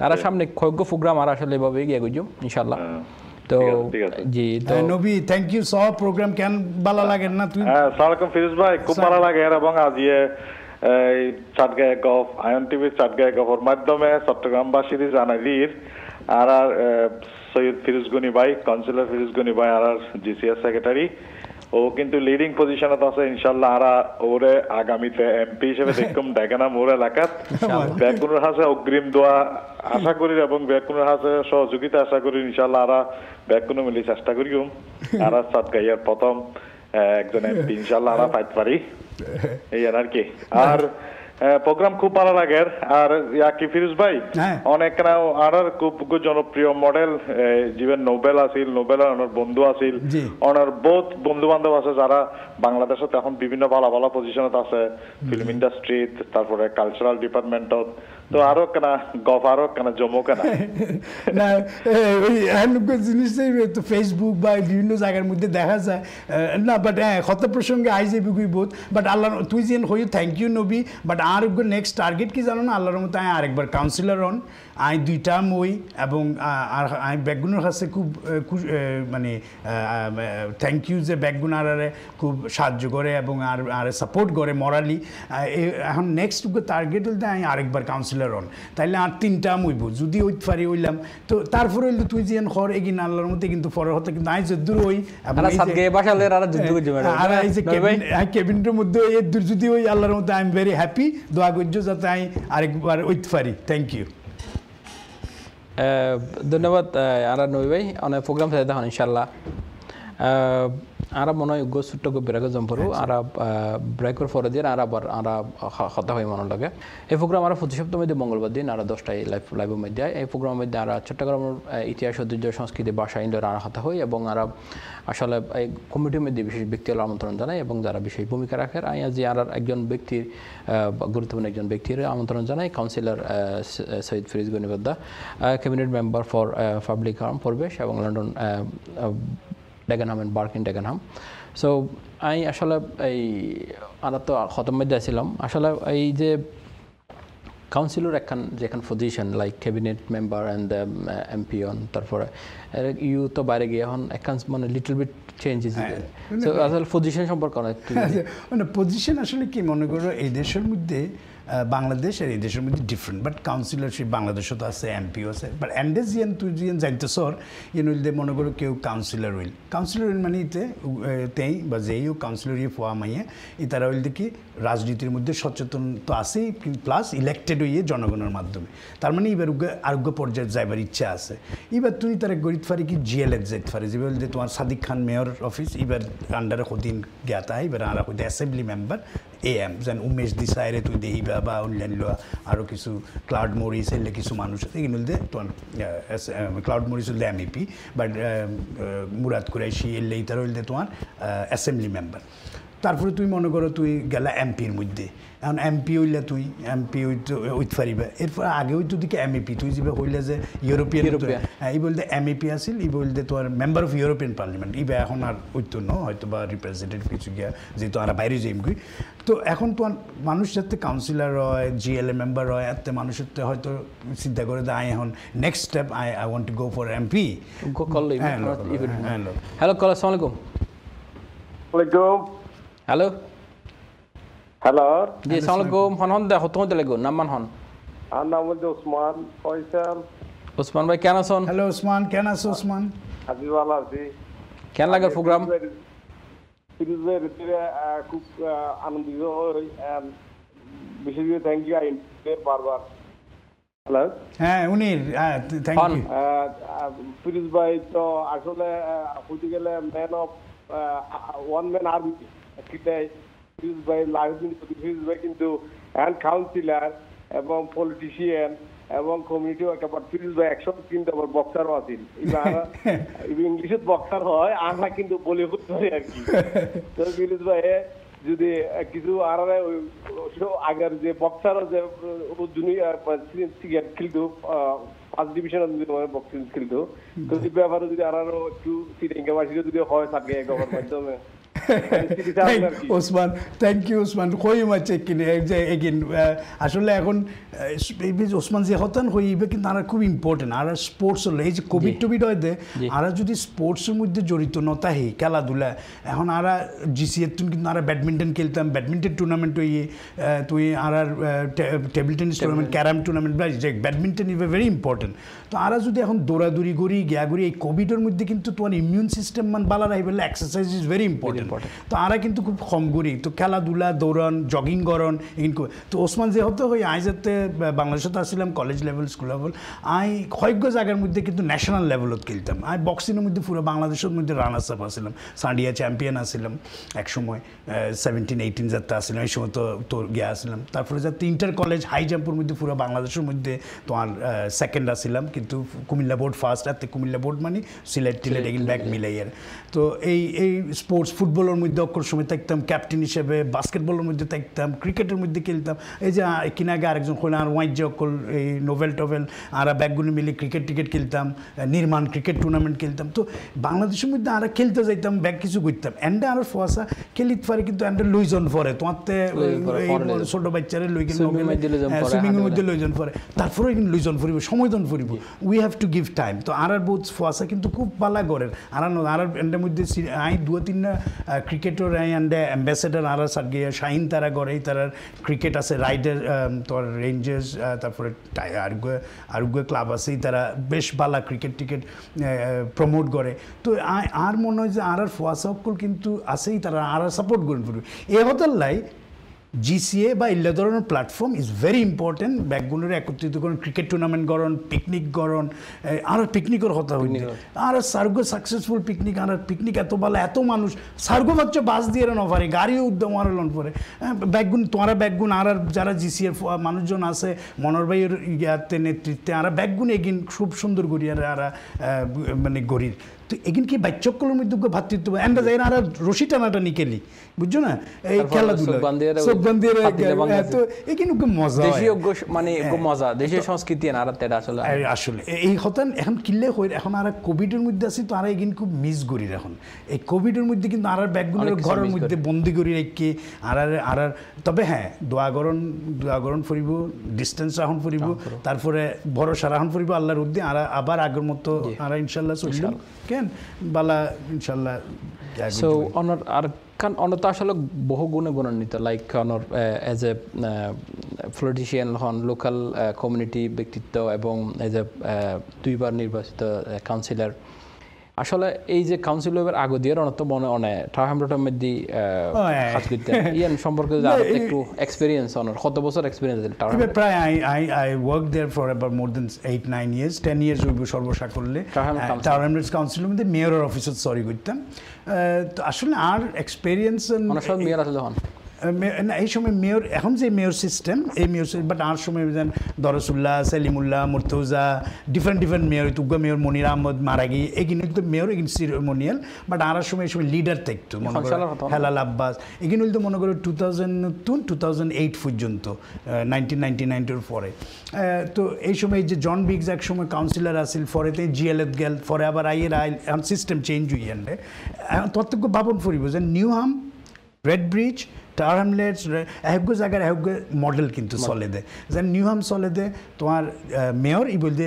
তারা সামনে ক্ষজ্ঞ প্রোগ্রাম আর আসলে এভাবে এগিয়ে গুজো ইনশাল্লাহ হ্যাঁ, তো। জি তো নবী থ্যাংক ইউ সব প্রোগ্রাম কেন ভালো লাগে না? তুই হ্যাঁ সালামালাইকুম ফিরোজ ভাই খুব ভালো লাগে এবং আজ ইয়ে চাটগাঁয়ে গফ আয়ন টিভির চাটগাঁয়ে মাধ্যমে চট্টগ্রামবাসীর জানালির আর আর সৈয়দ ফিরোজ গনি ভাই কাউন্সিলর ফিরোজ গনি ভাই আর আর জিসিএস সেক্রেটারি। ও কিন্তু লিডিং পজিশনত আছে ইনশাল্লাহ আরা ওরে আগামীতে এমপি হিসেবে দেখুম। দেখেনা মোর এলাকাত। ব্যাকুনুর হাসে অগ্রিম দোয়া আশা করি এবং ব্যাকুনুর হাসে সহযোগিতা আশা করি ইনশাল্লাহ আরা ব্যাকুনু মিলি চেষ্টা করিম। আর চাটগাইয়ার প্রথম আহ, একজন এমপি ইনশাল্লাহ আরা পাইতে পারি। এই আর কি। আর প্রোগ্রাম খুব ভালো লাগে। আর ইয়াকি ফিরুজ ভাই হ্যাঁ। অনেক আর খুব খুব জনপ্রিয় মডেল জীবন নোবেল আছিল নোবেল ওনার বন্ধু আছিল। ওনার বহুত বন্ধু বান্ধব আছে যারা বাংলাদেশত এখন বিভিন্ন ভালো ভালো পজিশনত আছে। ফিল্ম ইন্ডাস্ট্রিত তারপরে কালচারাল ডিপার্টমেন্টত আরও কেনা, গফ আরও কেনা, জমো কেনা। না ওই এমন জিনিসটাই তো ফেসবুক বা বিভিন্ন জায়গার মধ্যে দেখা যায়। না বাট হ্যাঁ কত প্রসঙ্গে আই যাবি গুই বোধ। বাট আল্লাহ তুই যেন হই থ্যাংক ইউ নবী। বাট আর নেক্সট টার্গেট কি জানো না? আল্লাহর মতো আরেকবার কাউন্সিলর হন। আই দুইটা মই এবং আর আমি ব্যাকগুনের কাছে খুব মানে থ্যাংক ইউ যে ব্যাকগুন আর খুব সাহায্য করে এবং আর আর সাপোর্ট করে মরালি এখন নেক্সট টার্গেট হইতে আমি আরেকবার কাউন্সিলর হন। তাইলে আর তিনটা মইব যদি ওই পারি হইলাম তো তারপরে হইলে তুই যে হর এগিন আল্লাহর মধ্যে কিন্তু পরে হতে কিন্তু আই যদ্দূর হই এবং আর এই যে- কেবিনের মধ্যে এই দূর যদি ওই আল্লাহর মধ্যে আই এম ভেরি হ্যাপি দোয়া করছ যাতে আমি আরেকবার ওইতে পারি থ্যাংক ইউ ধন্যবাদ আহ, আর নবী ভাই। অনেক প্রোগ্রাম চাই দেখুন ইনশাল্লাহ আর মনে হয় গো বেরাগো জম্পরু আর ব্রেকর ফরে দিয়ে আর আবার আর হতা হয় মনে লাগে। এই প্রোগ্রাম আর প্রতি সপ্তাহ মধ্যে মঙ্গলবার দিন আর দশটায় লাইভ লাইভের মধ্যে। এই প্রোগ্রামের মধ্যে আর চট্টগ্রামের ইতিহাস ঐতিহ্য সংস্কৃতি ভাষা ইন্ডোর আর হতা হয় এবং আর আসলে এই কমিটির মধ্যে বিশেষ ব্যক্তির আমন্ত্রণ জানায় এবং যারা বিশেষ ভূমিকা রাখে আজি আর একজন ব্যক্তির গুরুত্বপূর্ণ একজন ব্যক্তির আমন্ত্রণ জানায় councillor Syed Firoz গনিবদ্দা cabinet member for public realm পরিবেশ এবং London Dagenham and Barking Dagenham so আমি আসলে এই আমরা তো খতম মধ্যে আছিলাম। আসলে এই যে কাউন্সিলর একখান যেখান position like cabinet member and MP on তারপরে ইউ তো বাইরে গিয়ে এখন একখান মানে লিটল বিট চেঞ্জেস সো আসলে পজিশন সম্পর্কে অনেক মানে পজিশন আসলে কি মনে করো এই দেশের মধ্যে বাংলাদেশ আর এই দেশের মধ্যে ডিফারেন্ট বাট কাউন্সিলরশিপ বাংলাদেশও তো আছে এমপিও আছে বাট এন্ডেজ জিয়ান তুই জানতে সর ইয়েন হইলে মনে করো কেউ কাউন্সিলর উইল কাউন্সিলর উইল মানে ইতে তেই বা যেই হোক কাউন্সিলর ইয়ে ফোয়া মাইয়ে তারা হইল দেখি রাজনীতির মধ্যে সচেতন তো আছেই প্লাস ইলেক্টেড হইয়ে জনগণের মাধ্যমে। তার মানে এবার আরোগ্য পর্যায়ে যাইবার ইচ্ছা আছে। এবার তুই তারা গরিব ফারি কি জিএলএফ জেড ফারি যেবার যে তোমার সাদিক খান মেয়র অফিস এবার আন্ডারে কদিন জ্ঞাতা এবার আর অ্যাসেম্বলি মেম্বার এ এম যেন উমেশ দিসাইরে তুই দেহিবা বা অন্যান্য আরও কিছু ক্লাউড মরিস এলে কিছু মানুষ আছে এগুলো দে তোমার ক্লাউড মরিস হলে এমইপি বাট মুরাদ কুরাইশি এলে ইতার হইলে তোমার অ্যাসেম্বলি মেম্বার তারপরে তুই মনে করো তুই গেলা এমপির মধ্যে। এখন এমপি হইলে তুই এমপি উইথ পারিবা। এরপর আগে হইতো দিকে এমইপি তুই যে হইলে যে ইউরোপিয়ান। হ্যাঁ এই বলতে এমইপি আছিল ই বলতে তোর মেম্বার অফ ইউরোপিয়ান পার্লামেন্ট ইবা এখন আর হইতো ন হয়তো বা রিপ্রেজেন্টেটিভ কিছু গিয়া যেহেতু আর বাইরে যাইম গই তো এখন তো মানুষ যাতে কাউন্সিলর হয় জিএলএ মেম্বার হয় এতে মানুষের তো হয়তো চিন্তা করে যে আই এখন next step I I want to go for MP. হ্যাঁ হ্যালো হ্যালো কল আসসালামু আলাইকুম। ওয়ালাইকুম। হ্যালো হ্যালো জি আসসালামু আলাইকুম। হন হন দে হতো হতে লাগো নামান হন। আর নাম হচ্ছে ওসমান ফয়সাল। ওসমান ভাই কেন আছেন হ্যালো ওসমান কেন আছো ওসমান? হাজি। ভালো আছি কেন লাগে প্রোগ্রাম ফিরোজ ভাই রেতে খুব আনন্দিত হই বিশেষ করে থ্যাংক ইউ আইন বারবার। হ্যালো হ্যাঁ উনি থ্যাংক। ইউ ফিরোজ ভাই তো আসলে হতে গেলে man of one man army কিন্তু কাউন্সিলার এবং পলিটিশিয়ান এবং কমিউনিটি ওয়ার্কার ফিরোজ ভাই একশো কিন্তু আবার বক্সারও আছেন। ইংলিশত বক্সার হয় আমরা কিন্তু বলিউড ধরে আর কি। তো ফিরোজ ভাই যদি কিছু আর আগের যে বক্সার যে সিগারেট খেলতো ফার্স্ট ডিভিশন বক্সিং খেলতো। তো এই ব্যাপারে যদি আর একটু যদি হয় থাকে মাধ্যমে ওসমান থ্যাংক ইউ ওসমান হই মাছে কিনে যে এগিন আসলে এখন ওসমান যে হতান হই ইবে কিন্তু আর খুব ইম্পর্টেন্ট আর স্পোর্টস হলো এই যে কোভিড টোভিড হয় দে আর যদি স্পোর্টসের মধ্যে জড়িত নতাহি খেলাধুলা এখন আর জিসিএর তুন কিন্তু আর ব্যাডমিন্টন খেলতাম ব্যাডমিন্টন টুর্নামেন্ট হই তুই আর table tennis tournament carrom tournament যে ব্যাডমিন্টন ইজ ভেরি ইম্পর্টেন্ট তো আর যদি এখন দৌড়াদৌড়ি করি গিয়া করি এই কোভিডের মধ্যে কিন্তু তোমার ইমিউন সিস্টেম মান বালা রাখবে এক্সারসাইজ ইজ ভেরি ইম্পর্টেন্ট তো আরা কিন্তু খুব কম করি তো খেলাধুলা, দৌড়ান জগিং করন করি। তো ওসমান যে হতো, ওই আই যাতে বাংলাদেশে তো আসছিলাম কলেজ লেভেল স্কুল লেভেল আই কয়েক জায়গার মধ্যে কিন্তু ন্যাশনাল লেভেলত খেলতাম। আই বক্সিংয়ের মধ্যে পুরো বাংলাদেশের মধ্যে রানার্স আপ আসছিলাম। সান্ডিয়া চ্যাম্পিয়ন আসছিলাম এক সময় সেভেন্টিন এইটিন যাত্রা আসছিলাম। এই সময় তো তোর গিয়ে আসলাম তারপরে যাতে ইন্টার কলেজ হাই জাম্পের মধ্যে পুরো বাংলাদেশের মধ্যে তোমার সেকেন্ড আসছিলাম। কিন্তু কুমিল্লা বোর্ড ফার্স্ট আর কুমিল্লা বোর্ড মানে সিলেট টিলেট এগিন ব্যাক মিলাইয়ের তো এই এই স্পোর্টস ফুটবলের মধ্যে অক্ষর সময় থাকতাম ক্যাপ্টেন হিসেবে বাস্কেটবলের মধ্যে থাকতাম ক্রিকেটের মধ্যে খেলতাম। এই যে কিনা আগে আরেকজন হলেন আর ওয়াইজ অকল এই নোভেল টোভেল আর ব্যাগগুলো মিলে ক্রিকেট টিকেট খেলতাম নির্মাণ ক্রিকেট টুর্নামেন্ট খেলতাম। তো বাংলাদেশের মধ্যে আর খেলতে যাইতাম ব্যাগ কিছু করতাম। এন্ডে আর ফোয়াশা খেলিত পারে কিন্তু এন্ডে লুইজন পরে। তোমার লইজন পরে, পরে। ছোট বাচ্চারে লই কিনে Swimming মধ্যে লইজন পরে, সুইমিংয়ের মধ্যে লইজন পরে। তারপরে কিন্তু লইজন ফুরিব সময়জন ফুরিব। We have to give time তো আর আর বহুত ফোয়াশা কিন্তু খুব পালা করেন আর আর এন্ডের মধ্যে আই দু তিনটা ক্রিকেটর এন্ডে অ্যাম্বাসেডার আরা সার গিয়ে শাহিন তারা গড়েই তারা ক্রিকেট আছে রাইডার তোর রেঞ্জার্স তারপরে আরগুয়ে আরগুয়ে ক্লাব আছে তারা বেশ বালা ক্রিকেট টিকেট প্রমোট করে। তো আর মনে হয় যে আর আর সকল কিন্তু আছেই, তারা আর সাপোর্ট করেন এ হতার লাই জিসিএ বা ইল্লা ধরনের প্ল্যাটফর্ম ইজ ভেরি ইম্পর্টেন্ট ব্যাকগুলোর একত্রিত করেন ক্রিকেট টুর্নামেন্ট করন পিকনিক করন আর পিকনিকের কথা হইতে আর সার্গো সাকসেসফুল পিকনিক আর পিকনিক এত ভালো এত মানুষ। সার্গো বাচ্চা বাস দিয়ে নফারে গাড়িও উদ্যম আর লন পরে। ব্যাকগুন তোমারা ব্যাকগুন আর যারা জিসিএর মানুষজন আছে মনোর ভাইয়ের ইয়াতে নেতৃত্বে আর ব্যাকগুন এগিন খুব সুন্দর আর আর মানে গড়ির। তো এগিন কি বাচ্চকলের মধ্যে ভাতৃত্ব এন্ডা যাই আর রশি টানাটা নিকেলি বুঝছ না? এই খেলাধুলা। পাতিলে বাংলা এত এখানে মজা দেশীয় মানে মজা। দেশীয় সংস্কৃতি আর তেটা আসলে। আসলে এই হতান এখন কিনলে হই এখন আর কোভিডের মধ্যে আছি তো আর এগিন খুব মিস করি এখন। এই কোভিডের মধ্যে কিন্তু আর ব্যাগগুলো ঘরের মধ্যে বন্দি করি রেখে আর আর তবে হ্যাঁ দোয়াগরণ দোয়াগরণ ফুরিব ডিস্টেন্স রাখন ফুরিব তারপরে ভরসা রাখন ফুরিব আল্লাহর উদ্দে আর আবার আগের মতো আর ইনশাল্লাহ চললাম কেন বালা ইনশাল্লাহ সো অনর আর কারণ অনর তো আসলে বহু গুণে গুণান্বিত like honour as a politician হন লোকাল কমিউনিটি ব্যক্তিত্ব এবং এজ এ দুইবার নির্বাচিত কাউন্সিলর আসলে এই যে কাউন্সিল এবার আগে দিয়ে অনত মনে অনে ঠাহামরটার মধ্যে। কাজ করতে ইয়ান সম্পর্কে যদি আরও একটু এক্সপিরিয়েন্স অনর কত বছর এক্সপিরিয়েন্স দিল এবার প্রায় I I I work there for about more than eight nine years ten years হইব সর্বসা করলে. টাওয়ার হ্যামলেটস কাউন্সিলের মধ্যে মেয়রের অফিসত সরি করতাম। তো আসলে আর এক্সপিরিয়েন্স অনেক সময় মেয়র আসলে হন। না এই সময় মেয়র এখন যে মেয়র সিস্টেম এই মেয়র বাট আর সময় যেন দরসুল্লাহ Selimullah Murtaza different different mayor তুগ্গা mayor Monir Ahmed মারাগি এগিন তো মেয়র এগিন সিরিমোনিয়াল বাট আর সময় এই সময় লিডার থাকতো মনে করো। হেলাল আব্বাস এগিন হইলে মনে করো টু থাউজেন্ড টুন টু থাউজেন্ড এইট পর্যন্ত নাইনটিন নাইনটি নাইনটির পরে তো এই সময় যে জন বিগস এক সময় কাউন্সিলর আসিল ফরেতে জিএলএফ গেল ফরে আবার আইয়ের আইল এখন সিস্টেম চেঞ্জ হয়ে আনলে তত্ত্ব ভাবন ফুরিব যে Newham Redbridge Tower Hamlets এহগ্য জায়গার এহগ্য মডেল কিন্তু চলে দে যে নিউ হাম চলে দে তোমার মেয়র ই বলতে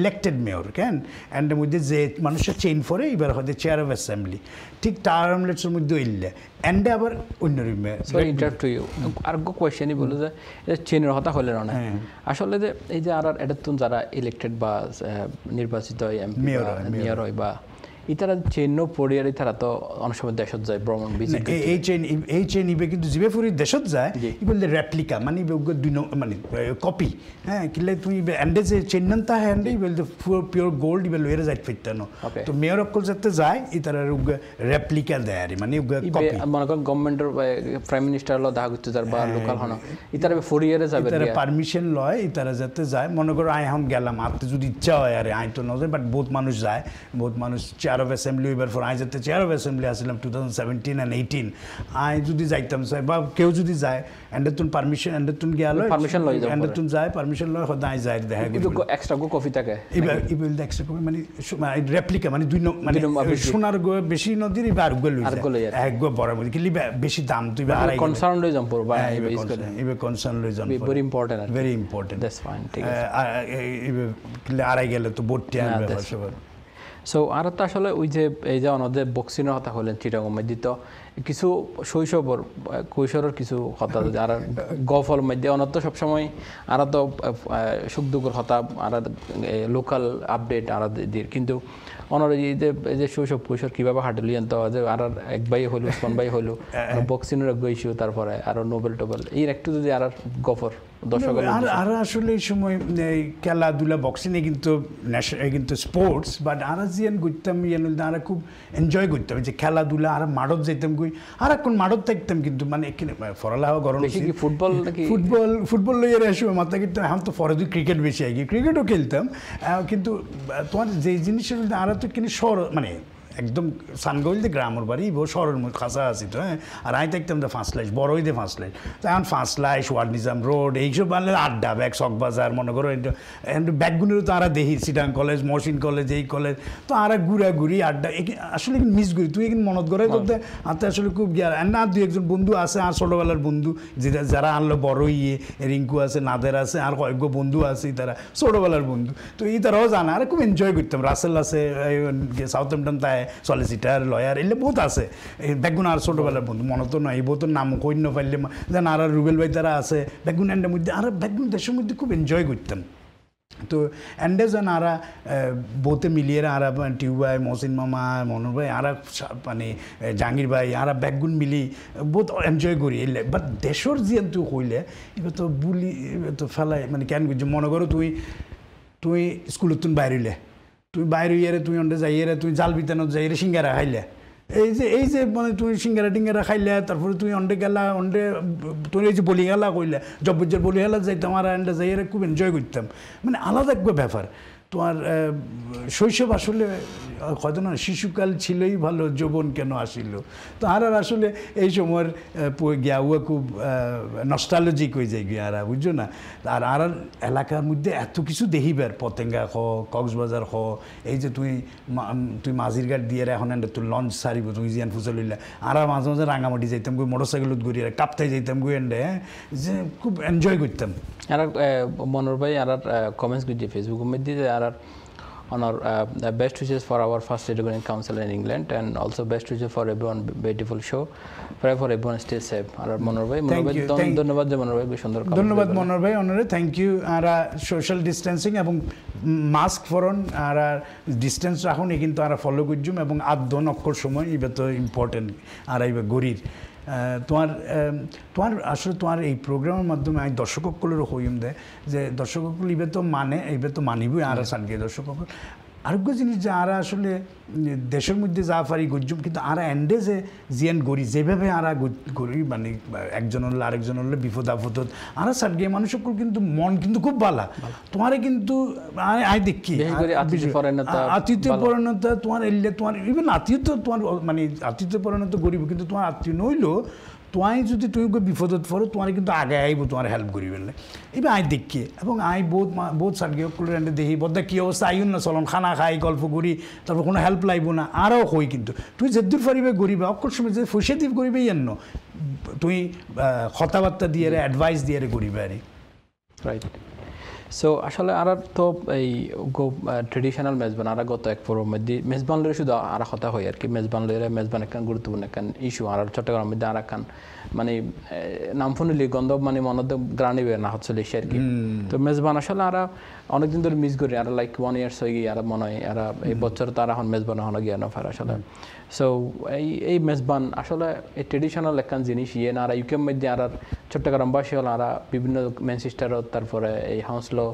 ইলেক্টেড মেয়র কেন? অ্যান্ডের মধ্যে যে মানুষের চেইন ফরে এবার হয়তো চেয়ার অফ অ্যাসেম্বলি ঠিক টাওয়ার হ্যামলেটসের মধ্যে ইল্লে অ্যান্ডে আবার অন্য সো ইন্টারেক্ট টু ইউ আর কোয়েশ্চেনই বলো যে এটা চীনের হতা হলে না। হ্যাঁ। আসলে যে এই যে আর এটা যারা ইলেক্টেড বা নির্বাচিত হয়, মেয়র হয় বা ইতারা চেন্ন পড়িয়ার ইতারা তো অনেক সময় দেশত যায় ভ্রমণ ভিজিট এই চেন এই চেন ইবে কিন্তু জিবে ফুরি দেশত যায়। ই বললে রেপ্লিকা মানে দুই মানে কপি হ্যাঁ কিলে তুমি এন্ডে যে চেন্নান তা হ্যান্ডে ই বলতে পিওর গোল্ড ইবে লয়ের যাইত ফিরতানো। তো মেয়র অকল যাতে যায় ই তারা রেপ্লিকা দেয় আর মানে কপি মনে করেন গভর্নমেন্টের প্রাইম মিনিস্টার লো দেখা করতে যার বা লোকাল হন। ইতারা ফরিয়ারে যাবে তারা গিয়া। পারমিশন লয় ই তারা যাতে যায়। মনে করো আই এখন গেলাম আর যদি ইচ্ছা হয় আরে আই তো নয় বাট বহুত মানুষ যায় বহুত মানুষ চেয়ার অফ অ্যাসেম্বলি এবার ফর আই যাতে chair of assembly Aslam two thousand seventeen and eighteen I যদি যাইতাম চাই বা কেউ যদি যায় এন্ডারতুন পারমিশন এন্ডারতুন গেল Permission লই যাও পরে। এন্ডারতুন যায় পারমিশন লয় সদায় যায় দেখা কিন্তু এক্সট্রা গো কফি থাকে। এবার এবার দেখছে কবে মানে রেপ্লিকা মানে দুই মানে দুই বেশি। সোনার গো বেশি নদীর এবার আরগো লই যায়। যায়। একগো বরাবর কিন্তু ইবা বেশি দাম তুই বা আড়াই কনসার্ন লই যাম পড়বা হ্যাঁ, ইবে কনসার্ন লই যান ভেরি ইম্পর্টেন্ট আর ভেরি ইম্পর্টেন্ট দ্যাটস ফাইন ঠিক আছে। আড়াই গেলে তো ভর্তি না, আনবে সবার। সো আর একটা আসলে ওই যে এই যে অনদের বক্সিনের কথা হলেন চিটাগং মধ্যে তো কিছু শৈশবর কৈশোরের কিছু হতা আর গফল মধ্যে অনত তো সবসময় আর তো সুখ দুঃখর হতা আর লোকাল আপডেট আর দিয়ে কিন্তু অনর এই যে এই যে শৈশব কৈশোর কীভাবে হাঁটলিয়েন তো যে আর এক ভাই হলো উসমান ভাই হলো বক্সিনের গইছু তারপরে আরও নোবেল টোবেল এই একটু যদি আর গফর। দর্শক আর আর আসলে এই সময় এই খেলাধুলা বক্সিংয়ে কিন্তু কিন্তু স্পোর্টস বাট আর জিয়ান করতাম ইয়ান আর খুব এনজয় করতাম। যে খেলাধুলা আর মাঠত যাইতাম কই আর এখন মাঠত থাকতাম কিন্তু মানে এখানে ফরালাহা গরম বেশি কি ফুটবল ফুটবল ফুটবল লইয়ে আসবে মাথা কিন্তু এখন তো ফরে দুই ক্রিকেট বেশি আগে ক্রিকেটও খেলতাম কিন্তু তোমার যে জিনিসের আর তো কিনে শহর মানে একদম সানগইলতে গ্রামের বাড়ি বউ শহরের মধ্যে খাসা আছি তো হ্যাঁ? আর আমি দেখতাম তো ফাঁস লাইশ বড়ই দে ফাঁস লাইশ তো এখন ফাঁস লাইশ ওয়ার্ড নিজাম রোড এইসব বানলে আড্ডা ব্যাগ বাজার মনে করো ব্যাগগুলোরও তো আরা দেখি সিটাং কলেজ মহসিন কলেজ এই কলেজ তো আরা ঘুরা ঘুরি আড্ডা আসলে মিস করি। তুই এখানে মনত করে করতে হাতে আসলে খুব গিয়ার আর না দুই একজন বন্ধু আছে আর ছোটোবেলার বন্ধু যেটা যারা আনলো বড় ইয়ে রিঙ্কু আছে নাদের আছে আর কয়েক বন্ধু আছে তারা ছোটোবেলার বন্ধু। তো এই তারাও জানে আর খুব এনজয় করতাম। রাসেল আছে সাউথ হ্যাম্পটন তাই। সলিসিটার লয়ার এলে বহুত আছে। বেগুন আর ছোটোবেলার বন্ধু মনে তো নয় বহুত নাম কই ন পারলে যেন আর রুবেল ভাই তারা আছে, বেগুন এন্ডের মধ্যে আর বেগুন দেশের মধ্যে খুব এনজয় করতাম তো এন্ডে যেন আরা বউতে মিলিয়ে আরা টিউবাই মহসিন মামা মনোর ভাই আরা মানে জাহাঙ্গীর ভাই আরা ব্যাগগুন মিলি বহুত এনজয় করি এলে বাট দেশর জিয়ান তুই কইলে এবার তো বুলি তো ফেলাই মানে কেন করছি মনে করো তুই তুই স্কুলত তুই বাইরিলে তুই বাইরে ইয়ারে, তুই অন্ডে যাইয়ে তুই জাল বিতেন রে সিঙ্গারা খাইলে। এই যে এই যে মানে তুমি সিঙ্গারা টিঙ্গারা খাইলে, তারপরে তুই অন্ডে গেলা, অন্ডে, তুই এই যে বলি গেলা কইলে, জব্বজ্জের বলি গেলা যাইতাম, আর যাই যাইয়ে খুব এনজয় করতাম। মানে আলাদা একটা ব্যাপার। তোমার শৈশব আসলে হয়তো না, শিশুকাল ছিলই ভালো, যৌবন কেন আসিল? তো আর আর আসলে এই সময়ের গিয়া খুব নস্টালজিক হয়ে যায় গিয়া আর বুঝছ না? আর আর আর এলাকার মধ্যে এত কিছু দেখিবার, পতেঙ্গা খ কক্সবাজার খ এই যে তুই তুই মাঝির ঘাট দিয়ে এখন তুই লঞ্চ সারিব, তুই জিয়ান ফুচল লইলা আর আর মাঝে মাঝে রাঙামাটি যাইতাম গই মোটর সাইকেলত ঘুরি আর কাপ্তাই যাইতাম গই এন্ডে যে খুব এনজয় করতাম। আর মনোর ভাই আর কমেন্টস করছি ফেসবুকের মধ্যে যে আর on our uh, best wishes for our first education council in England and also best wishes for everyone beautiful show pray for everyone stay safe আর মনোর ভাই মনোর Thank ভাই you, thank- ধন্যবাদ যে মনোর ভাই সুন্দর ধন্যবাদ। মনোর ভাই অনরে থ্যাংক ইউ আর সোশ্যাল ডিস্টেন্সিং এবং মাস্ক ফরন আর ডিস্টেন্স রাখুন কিন্তু আর ফলো করছুম এবং আধ দন অক্ষর সময় এবার তো ইম্পর্টেন্ট আর এবার গরির তোমার তোমার আসলে তোমার এই প্রোগ্রামের মাধ্যমে আমি দর্শকগুলোর হইম দেয় যে দর্শকগুলো ইবে তো মানে এবার তো মানিবই আর সানকে দর্শকসকল আরেকটা জিনিস যে আরা আসলে দেশের মধ্যে যা পারি গজ্জুম কিন্তু আরা এন্ডে যে জিয়ান গড়ি যেভাবে আরা গড়ি মানে একজন হলে আরেকজন হলে বিপদ আপদ আরা সার গিয়ে মানুষ কিন্তু মন কিন্তু খুব ভালা তোমারে কিন্তু আয়- দেখি। আতিথ্য আতিথ্য। পরায়ণতা তোমার এলে তোমার ইভেন আত্মীয়তা তোমার মানে আতিথ্য পরায়ণতা গরিব কিন্তু তোমার আত্মীয় নইলেও তোমায় যদি তুমি বিপদত পড়ো তোমার কিন্তু আগে আইব তোমার হেল্প করি এবার আই দেখি, এবং আই বহুত বহুত সার্গিও করে দেখি, বদ্দা কী অবস্থা আইন না চলন, খানা খাই, গল্প করি, তারপর কোনো হেল্প লাইব না, আরও হই কিন্তু। তুই যেদূর পারিবে গরিবে অক্ষর সময় যে ফুসে দিব গরিবে ন তুই কথাবার্তা দিয়ে অ্যাডভাইস দিয়ে গরিবে আরে। রাইট সো আসলে আর তো এই গো ট্রেডিশনাল মেজবান আর গত এক পর মধ্যে মেজবান লইরে শুধু আর কথা হয় আর কি। মেজবান লইরে মেজবান একখান গুরুত্বপূর্ণ একখান ইস্যু আর চট্টগ্রাম মধ্যে আর একখান মানে নাম শুনিলি গন্ধ মানে মনত গ্রানি বের না হচ্ছে লিসে আর কি। তো মেজবান আসলে আর অনেকদিন ধরে মিস করি আর লাইক ওয়ান ইয়ার্স হয়ে গিয়ে আর মনে হয় আর এই বছর তার এখন মেজবান হন গিয়ে নফার আসলে। সো এই এই মেজবান আসলে এই ট্রেডিশনাল একখান জিনিস ইয়ে না আর ইউকের মধ্যে আর চট্টগ্রামবাসী হল আর, বিভিন্ন ম্যানচেস্টারত তারপরে এই হাউসলো,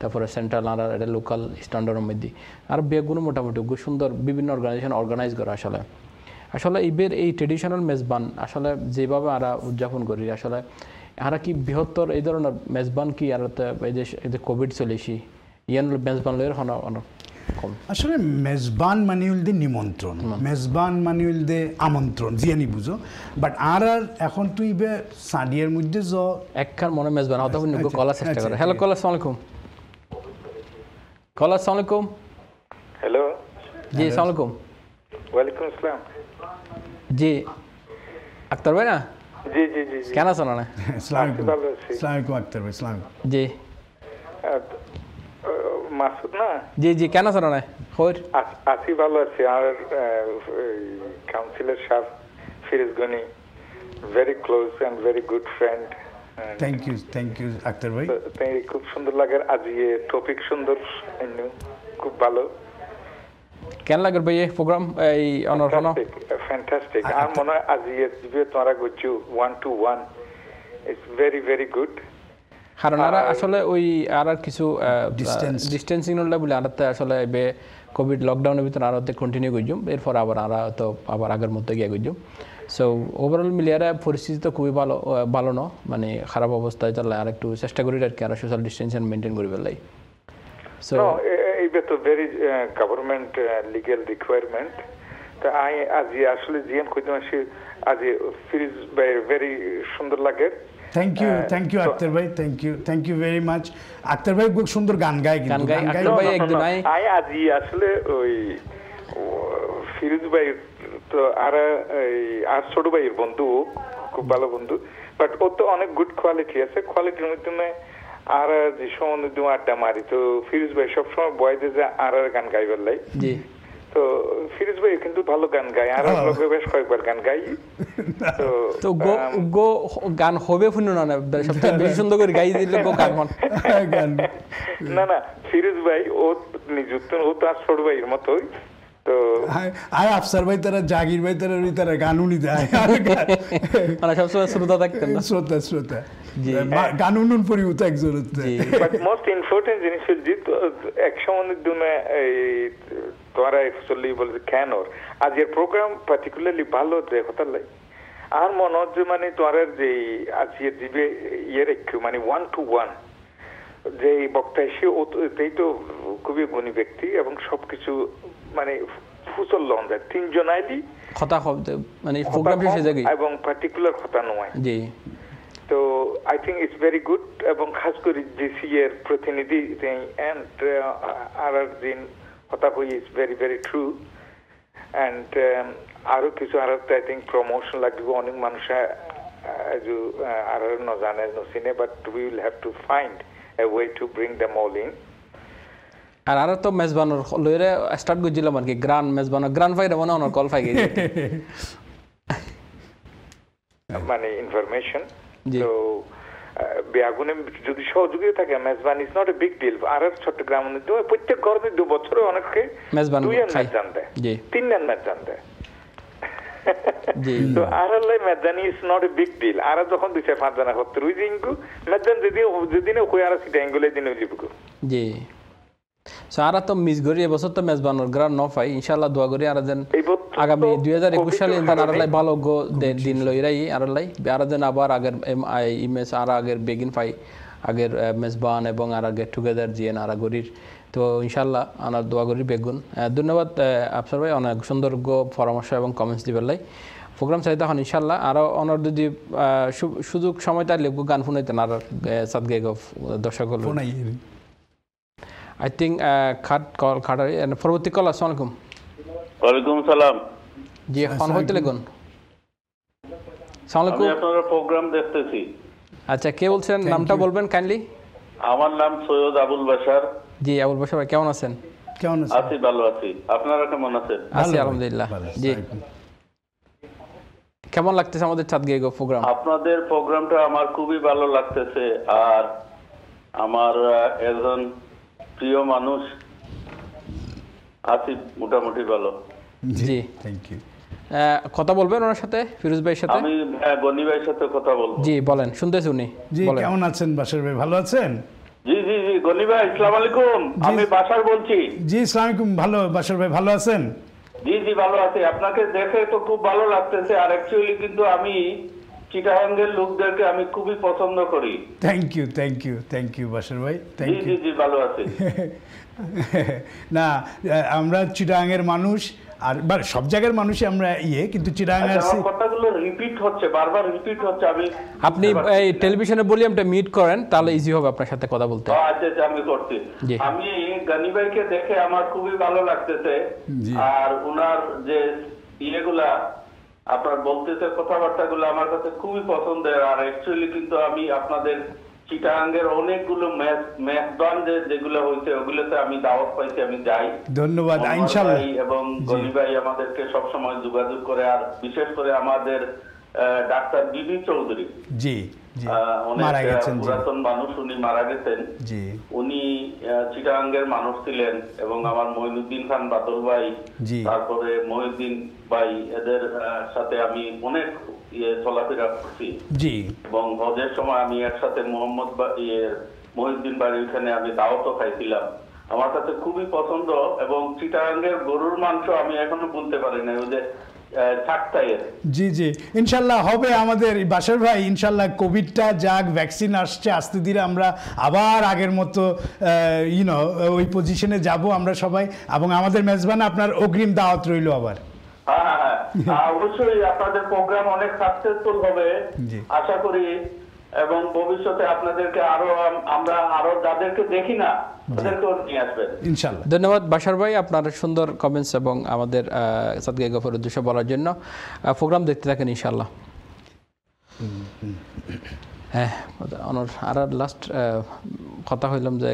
তারপরে সেন্ট্রাল আর, এটা লোকাল স্ট্যান্ডার্ডের মধ্যে। আর বেগুলো মোটামুটি সুন্দর বিভিন্ন অর্গানাইজেশন অর্গানাইজ করে আসলে। আসলে এবার এই ট্রেডিশনাল মেজবান আসলে যেভাবে আমরা উদযাপন করি, আসলে আর কি বৃহত্তর এই ধরনের মেজবান কি আর এই যে কোভিড চলেছি ইয়ান মেজবান লয়ের হন অনেক আসলে মেজবান মানে হইলদে নিমন্ত্রণ। মেজবান মানে হইলদে আমন্ত্রণ জিয়ানি বুঝো। বাট আর আর এখন তুই বে সাডিয়ার মধ্যে য একখান মনে মেজবান হতে হবে কলা চেষ্টা করে আচ্ছা, হ্যালো ঠিক কলার সালাম আলাইকুম। কলার সালাম আলাইকুম। হ্যালো। জি সালাম আলাইকুম। ওয়ালাইকুম আসসালাম। জি আক্তার ভাই না? জি জি জি জি। কেন আছো না আছি, ভালো আছি। ইসলামিক আক্তার ভাই ইসলামিক জি। মাসুদ না? জি জি কেন আছো না আছ- আছি ভালো আছি। আর কাউন্সিলর সাহেব Firoz Ghani very close and very good friend thank you thank you Akhtar ভাই। তাই খুব সুন্দর লাগে। আজ ইয়ে টপিক সুন্দর খুব ভালো। কেন লাগে ভাই এই প্রোগ্রাম এই অনর হন ফ্যান্টাস্টিক আর মনে হয় আজ ইয়ে তোমরা গুচ্ছু one two one it's very very good কারণ আর আসলে ওই আর আর কিছু. ডিস্টেন্সিং বলে আর আসলে এবে কোভিড লকডাউনের ভিতরে আর কন্টিনিউ করছুম এরপর আবার আর তো আবার আগের মতো গিয়ে করছুম সো ওভারঅল মিলিয়ে পরিস্থিতি তো খুবই ভালো ভালো ন। মানে খারাপ অবস্থায় তাহলে আর একটু চেষ্টা করি আর কি আর সোশ্যাল ডিস্টেন্সিং মেনটেন করি পেলাই সো এইটা তো ভেরি গভর্নমেন্ট লিগেল রিকোয়ারমেন্ট তা আই আজি আসলে জিএম কইতে মাসি আজি ফ্রিজ বাই ভেরি সুন্দর লাগে। Thank you thank you Akhtar ভাই thank you thank you very much Akhtar ভাই খুব সুন্দর গান গায় কিন্তু গান গায়, ভাই একদিন আই- আজি আসলে ওই ফিরোজ ভাই তো আর এই আর ছোট ভাইয়ের বন্ধু ও, খুব ভালো বন্ধু বাট ও তো অনেক গুড কোয়ালিটি আছে কোয়ালিটির মাধ্যমে আর যে সময় আড্ডা মারি তো ফিরোজ ভাই সবসময় বয়দে যে আর আর গান গাইবার লাই তো ফিরোজ ভাই কিন্তু ভালো গান গায় আর। বেশ কয়েকবার গান গাই। তো গো গো গান হবে না সবচেয়ে বেশি সুন্দর করে গাই দিলে গো গান গান। না না ফিরোজ ভাই ও নিযুক্ত ও তো আর ছোট ভাইয়ের মতোই। আয়- আফসার ভাই তারা জাগির ভাই তারা ওই তারা গান উনি দেয়। মানে সবসময় শ্রোতা থাকতেন না। শ্রোতা শ্রোতা। গান একজন মোস্ট ইম্পর্টেন্ট জিনিস হচ্ছে এক সময়ের জন্য এই তোরা অ্যাকচুয়ালি বলছে কেন? ওর আজকের প্রোগ্রাম পার্টিকুলারলি ভালো যে কথা লাই। আর মনে হচ্ছে মানে তোরা যে আজকে দিবে ইয়ে রেখে মানে ওয়ান টু ওয়ান যে বক্তা এসে ও তো খুবই গুণী ব্যক্তি এবং সবকিছু মানে ফুসল লন যায় তিনজন আইলি। কথা মানে প্রোগ্রাম শেষে এবং পার্টিকুলার কথা নয়। জি। তো I think it's very good এবং খাস করে জিসি এর প্রতিনিধি অ্যান্ড আর আর দিন কথা কই is very very true and আরও কিছু আর আই থিঙ্ক প্রমোশন লাগবে অনেক মানুষ আর ন জানে ন চিনে but we will have to find a way to bring them all in আর আর তো মেজবানোর লইরে স্টার্ট করছিলাম আর কি গ্রান মেজবানোর গ্রান ফাইরে মনে হয় কল ফাই গেছে। মানে ইনফরমেশন। তো বেআগুনে যদি সহযোগিতা থাকে mezban is not a big deal আর আর চট্টগ্রাম প্রত্যেক ঘরে দু বছরে অনেকে মেজবান দুই আর ম্যাচ জানতে জি। তিন ম্যাচ জানতে জি। তো আর Allah mezbani is not a big deal আর যখন দুই চার পাঁচ জানা হচ্ছে রুই দিনকু মেজান যদি না কই আর সিটা এঙ্গুলে দিনে যাব জি। সো আর তো মিস করি এবছর তো গ্রান ন পাই। ইনশাআল্লাহ দোয়া করি আর যেন আগামী দুই হাজার একুশ সালে আর ভালো গো দিন লইরাই আর লাই। আর যেন আবার আগের এম- আই ইমেজ আর আগের বেগিন পাই আগের মেজবান এবং আর গেট টুগেদার জিয়েন আর গরির তো ইনশাল্লাহ আনার দোয়া করি বেগুন। ধন্যবাদ আফসার ভাই অনেক সুন্দর গো পরামর্শ এবং কমেন্টস দিবার লাই। প্রোগ্রাম চাইতে হন ইনশাল্লাহ আরও অনার যদি আহ, সু- সুযোগ সময় তাই লিখব গান শুনাইতেন আর সাত গে দর্শক আই থিঙ্ক খাট কল খাটারি পরবর্তী কল আসসালামু আলাইকুম ওয়ালাইকুম সালাম জি ফোন হইতে লিখুন সালাম আমি আপনার প্রোগ্রাম দেখতেছি। আচ্ছা কে বলছেন? নামটা বলবেন কাইন্ডলি আমার নাম সৈয়দ আবুল বাসার জি আবুল বাসা ভাই কেমন আছেন? কেমন আছেন? আছি ভালো আছি। আপনারা কেমন আছেন? আছি আলহামদুলিল্লাহ। জি। কেমন লাগতেছে আমাদের চাঁদ গেগো প্রোগ্রাম আপনাদের প্রোগ্রামটা আমার খুবই ভালো লাগতেছে। আর আমার একজন প্রিয় মানুষ আছি মোটামুটি ভালো। জি। থ্যাংক ইউ কথা বলবেন ওনার সাথে ফিরোজ ভাইয়ের সাথে? আমি গনি ভাইয়ের সাথে কথা বলব। জি বলেন শুনতেছি উনি। জি কেমন আছেন বাসার ভাই ভালো আছেন? জি জি জি গনি ভাই ইসলাম আলাইকুম। আমি বাসার বলছি। জি ইসলামিকুম ভালো বাসার ভাই ভালো আছেন? জি জি ভালো আছি। আপনাকে দেখে তো খুব ভালো লাগতেছে আর অ্যাকচুয়ালি কিন্তু আমি চিটাগাঙ্গের লোকদেরকে আমি খুবই পছন্দ করি। Thank you thank you thank you Bashar ভাই থ্যাংক ইউ জি ভালো আছি। না আমরা মানুষ আর সব জায়গার মানুষই আমরা ইয়ে কিন্তু আচ্ছা, কথাগুলো রিপিট হচ্ছে বারবার রিপিট হচ্ছে আমি আপনি এই টেলিভিশনের ভলিউমটা মিট করেন তাহলে ইজি হবে আপনার সাথে কথা বলতে। আচ্ছা আচ্ছা আমি করছি। আমি গানি ভাইকে দেখে আমার খুবই ভালো লাগতেছে। আর ওনার যে ইয়েগুলা আপনার বলতেছে কথাবার্তাগুলো আমার কাছে খুবই পছন্দের আর অ্যাকচুয়ালি কিন্তু আমি আপনাদের চিটাঙ্গের অনেকগুলো ম্যাচ যেগুলো হয়েছে ওগুলোতে আমি দাওয়াত পাইছি আমি যাই। ধন্যবাদ ইনশাআল্লাহ এবং গলি ভাই আমাদেরকে সবসময় যোগাযোগ করে আর বিশেষ করে আমাদের ডাক্তার বিবি চৌধুরী। জি। মারা গেছেন পুরাতন মানুষ উনি মারা গেছেন। জি। উনি আহ, চিটাগাঙ্গের মানুষ ছিলেন এবং আমার খান বাদল ভাই তারপরে মহিউদ্দিন ভাই এদের সাথে আমি অনেক ইয়ে চলাফেরা করছি। জি। এবং হজের সময় আমি একসাথে মোহাম্মদ বা- ইয়ে মহিউদ্দিন বাড়ির ওখানে আমি দাওয়াতও খাইছিলাম। আমার কাছে খুবই পছন্দ এবং চিটাঙ্গের গরুর মাংস আমি এখনও বলতে পারি না ওই যে জি জি। ইনশাল্লাহ হবে আমাদের বাসার ভাই। ইনশাল্লাহ কোভিডটা যাক ভ্যাকসিন আসছে আস্তে ধীরে আমরা আবার আগের মতো ইউনো ওই পজিশনে যাব আমরা সবাই। এবং আমাদের মেজবান আপনার অগ্রিম দাওয়াত রইল আবার। হ্যাঁ হ্যাঁ, হ্যাঁ। অবশ্যই আপনাদের প্রোগ্রাম অনেক সাকসেসফুল হবে। আশা করি এবং ভবিষ্যতে আপনাদেরকে আরও আমরা আরও যাদেরকে দেখি না নিয়ে আসবেন। ধন্যবাদ বাসার ভাই আপনার সুন্দর কমেন্টস এবং আমাদের সাদগে গফর উদ্দেশ্য বলার জন্য। প্রোগ্রাম দেখতে থাকেন ইনশাল্লাহ। হ্যাঁ আর লাস্ট কথা হইলাম যে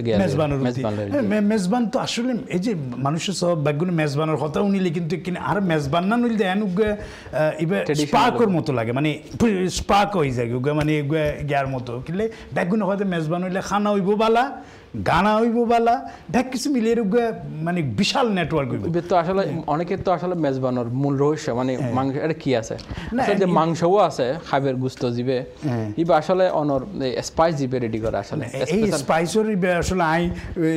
হ্যাঁ, মেজবান তো আসলে এই যে মানুষের সব ব্যাগগুলো মেজবানের কথা উনিলে কিন্তু কিনে আর মেজবান না নইলে এন উগে স্পাকর মতো লাগে মানে স্পাক হয়ে যায় মানে গিয়ার মতো। কিনলে ব্যাগগুলো হয়তো মেজবান হইলে খানা হইব বালা গানা হইব বালা ব্যাগ কিছু মিলিয়ে মানে বিশাল নেটওয়ার্ক হইব। তো আসলে অনেকের তো আসলে মেজবানোর মূল রহস্য মানে মাংস এটা কি আছে? যে মাংসও আছে খাবের গুস্ত জিবে হ্যাঁ। ইবা আসলে অনর স্পাইস জিবে রেডি করে আসলে। এই স্পাইসর ইবে আসলে আই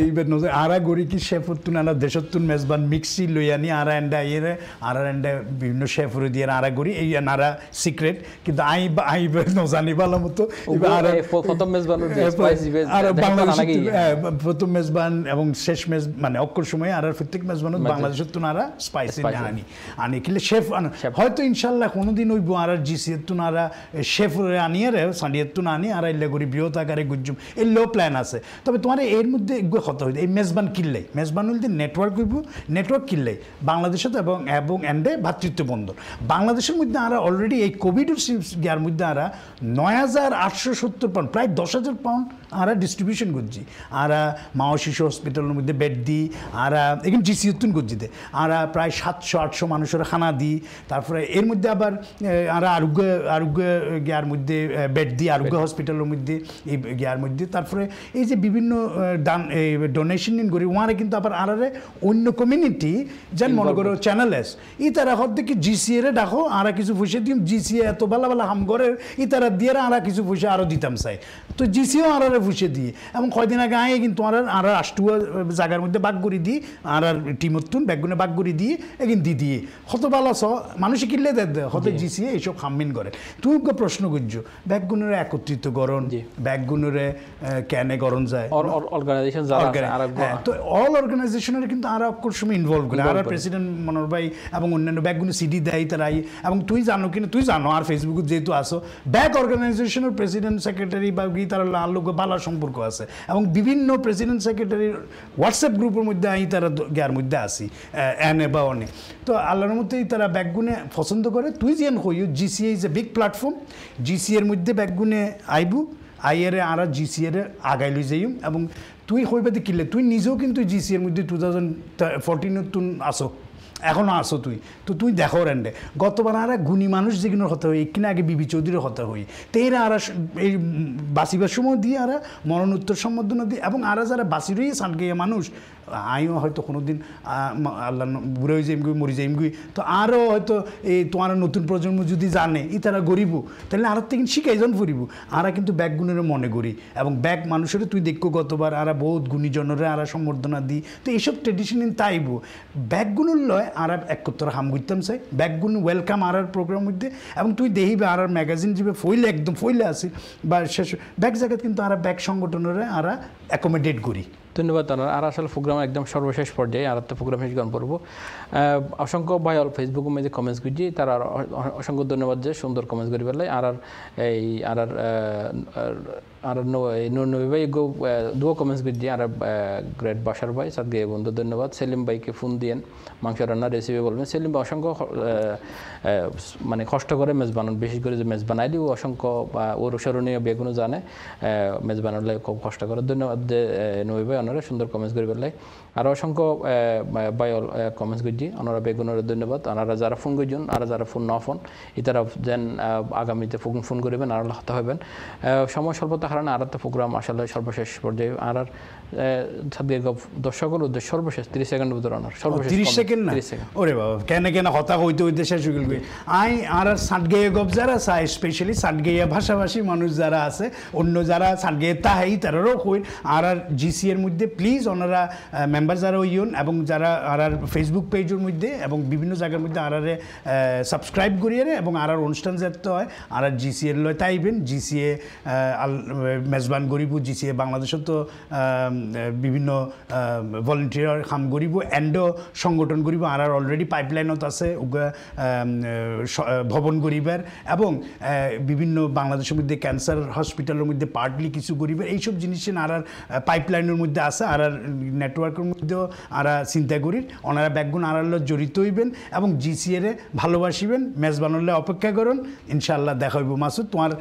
ইবে নজর আরা গরি কি শেফতুন আনা দেশতুন মেজবান মিক্সি লইয়ানি আরা এন্ডা ইয়ে আরা এন্ডা বিভিন্ন শেফর দিয়ে আরা গরি এই নারা সিক্রেট কিন্তু আই আই নজানি ভালো মতো ইবে আরা- প্রথম মেজবানের spice ইবে আর দেখার হ্যাঁ, প্রথম মেজবান এবং শেষ মেজ মানে অক্ষর সময় আর প্রত্যেক মেজবানত মেজবান। বাংলাদেশের তো নারা স্পাইসি। আনি আনি। কিলে শেফ আন- হয়তো ইনশাল্লাহ কোনোদিন ওই আর জিসিয়ের তো নারা শেফ আনিয়ে রে সান্ডিয়ের তো না আনি আর এলে করি বৃহৎ আকারে গুজুম এই লো প্ল্যান আছে। তবে তোমার এর মধ্যে এগুলো হতে হইতে এই মেজবান কিনলে মেজবান হইতে নেটওয়ার্ক হইব নেটওয়ার্ক কিনলে বাংলাদেশে তো এবং এবং এন্ডে ভাতৃত্ব বন্ধন বাংলাদেশের মধ্যে আমরা অলরেডি এই কোভিডের গিয়ার মধ্যে আমরা নয় হাজার আটশো সত্তর পাউন্ড প্রায় দশ হাজার পাউন্ড আমরা ডিস্ট্রিবিউশন করছি। আমরা মা ও শিশু হসপিটালের মধ্যে বেড দিই আর এখানে জিসি উত্তুন করছিতে আমরা প্রায় সাতশো আটশো মানুষের খানা দিই তারপরে এর মধ্যে আবার আমরা আরোগ্য আরোগ্য গিয়ার মধ্যে বেড দিই আরোগ্য হসপিটালের মধ্যে এই গিয়ার মধ্যে। তারপরে এই যে বিভিন্ন দান এই ডোনেশন নিন করি ওনারা কিন্তু আবার আরারে অন্য কমিউনিটি যেন মনে করো চ্যানেলেস ই তারা হদ দেখি জিসিএ রে ডাকো আরা কিছু পয়সা দিম জিসিএ এত ভালো ভালো হাম করে ই তারা দিয়ে আরা কিছু পয়সা আরও দিতাম চাই। তো জিসিও আরারে পয়সা দিয়ে। এবং কয়দিন আগে আয়ে কিন্তু আর আর আষ্টুয়া জায়গার মধ্যে বাগ করে দিই আর আর টিমতুন ব্যাগগুনে বাগ করে দিয়ে এগিন দি দিয়ে। হত ভালো ছ মানুষে কিনলে হতে জিসিএ এইসব খামিন করে। তুই প্রশ্ন করছ ব্যাগগুনের একত্রিত গরণ ব্যাগগুনের ক্যানে গরণ যায়? আর হ্যাঁ, তো অল অর্গানাইজেশনের কিন্তু আর অক্ষর সময় ইনভলভ করে। আর প্রেসিডেন্ট মনোহর ভাই এবং অন্যান্য ব্যাগগুলো সিডি দেয় তারাই। এবং তুই জানো কিনা তুই জানো আর ফেসবুকে যেহেতু আসো ব্যাগ অর্গানাইজেশনের প্রেসিডেন্ট সেক্রেটারি বা তারা লাল লোক ভালো সম্পর্ক আছে। এবং বিভিন্ন প্রেসিডেন্ট সেক্রেটারির হোয়াটসঅ্যাপ গ্রুপের মধ্যে আমি তারা গিয়ার মধ্যে আসি এনে বা অনে। তো আল্লাহর মধ্যেই তারা ব্যাগগুনে পছন্দ করে। তুই যেন হইও GCA is a big platform জিসিএর মধ্যে ব্যাগগুনে আইবু, আইয়ারে আর জিসিএর আগাই লই যাইম। এবং তুই হইবাতে কিলে, তুই নিজেও কিন্তু জিসিএর মধ্যে টু থাউজেন্ড ফোরটিনত তুন আসো। এখনও আসো তুই। তো তুই দেখো রেন্ডে। গতবার আর গুণী মানুষ যেগুলো হতে হই কিনা আগে বিবি চৌধুরী হতে হই তো এরা আর এই বাঁচিবার সময় দিয়ে আর মরণোত্তর সম্বর্ধনা দিয়ে, এবং আর যারা বাঁচি রয়ে মানুষ আইও হয়তো কোনো দিন আল্লাহ বুড়ে হয়ে যাইম গুই মরি যাইম গুই তো আরও হয়তো এই তোমার নতুন প্রজন্ম যদি জানে, ই তারা গরিব, তাহলে আর থেকে শিখাইজন ফুরিব আরা কিন্তু ব্যাগ গুণের মনে করি, এবং ব্যাগ মানুষের তুই দেখো গতবার, আরা বহুত গুণীজনরে আরা সম্বর্ধনা দিই। তো এইসব ট্রেডিশন তাইব ব্যাগ গুণের লয়, আর একত্র হাম করতাম চাই ব্যাগ গুণ ওয়েলকাম আর প্রোগ্রাম মধ্যে এবং তুই দেখিবে আর ম্যাগাজিন যাবে ফইলে, একদম ফইলে আসি বা শেষ, ব্যাগ জায়গাত কিন্তু আর ব্যাগ সংগঠনের আর অ্যাকোমোডেট করি। ধন্যবাদ আপনার আর আসলে প্রোগ্রাম একদম সর্বশেষ পর্যায়ে, আর একটা প্রোগ্রাম শেষ গান করব অসংখ্য ভাই অল ফেসবুকে মেজে কমেন্টস গুজি, তার আর অসংখ্য ধন্যবাদ যে সুন্দর কমেন্টস করি পেলাই আর আর এই, আর আর আর নবী ভাই দুও কমেন্টস করছি আর গ্রেট বাসার ভাই সাদগে বন্ধু, ধন্যবাদ। সেলিম ভাইকে ফোন দিয়েন, মাংস রান্নার রেসিপি বলবেন। সেলিম ভাই, অসংখ্য মানে কষ্ট করে মেজ বানান, বিশেষ করে যে মেজ বানাই দিও অসংখ্য স্মরণীয় বেগুনও জানে মেজ বানালে খুব কষ্ট করে। ধন্যবাদ নবী ভাই, ওনারা সুন্দর কমেন্টস করে পেলাই আর অসংখ্য বাই কমেন্টস করছি ওনারা বেগুনের ধন্যবাদ। ওনারা যারা ফোন করছেন আর যারা ফোন ন ফোন ইতারা যেন আগামীতে ফোন ফোন করবেন আর হতে হবেন। সময় স্বল্পতা কারণে আর প্রোগ্রাম আসলে সর্বশেষ পর্যায়ে। আর আর সাদিক দর্শকের উদ্দেশ্য সর্বশেষ তিরিশ সেকেন্ড ওনার সর্বশেষ তিরিশ সেকেন্ড না? ওরে বাবা কেন কেন হতা হইতে হইতে শেষ হয়ে গেল আই আর সাটগেয়ে গপ যারা চাই স্পেশালি সাটগেয়া ভাষাভাষী মানুষ যারা আছে অন্য যারা সাটগেয়ে তাহাই তারারও হইন আর আর জিসি এর মধ্যে প্লিজ ওনারা মেম্বার যারা হইন এবং যারা আর আর ফেসবুক পেজের মধ্যে এবং বিভিন্ন জায়গার মধ্যে আর আরে সাবস্ক্রাইব করিয়ে এবং আর আর অনুষ্ঠান যাতে হয়। আর আর জিসি এর লয় তাইবেন জিসিএ মেজবান গরিব জিসিএ বাংলাদেশত তো বিভিন্ন ভলেন্টিয়ার কাম করিব এন্ডো সংগঠন করিব আর অলরেডি পাইপলাইনত আছে ভবন গরিবের এবং বিভিন্ন বাংলাদেশের মধ্যে ক্যান্সার হসপিটালের মধ্যে পার্টলি কিছু গরিবের এইসব জিনিস আর পাইপলাইনের মধ্যে আছে আর আর নেটওয়ার্কের মধ্যেও আর চিন্তা করি ওনারা ব্যাগগুণ আর জড়িত হইবেন, এবং জিসিএরে ভালোবাসিবেন মেজবানলে অপেক্ষা করুন ইনশাল্লাহ দেখা হইব মাসুদ, তোমার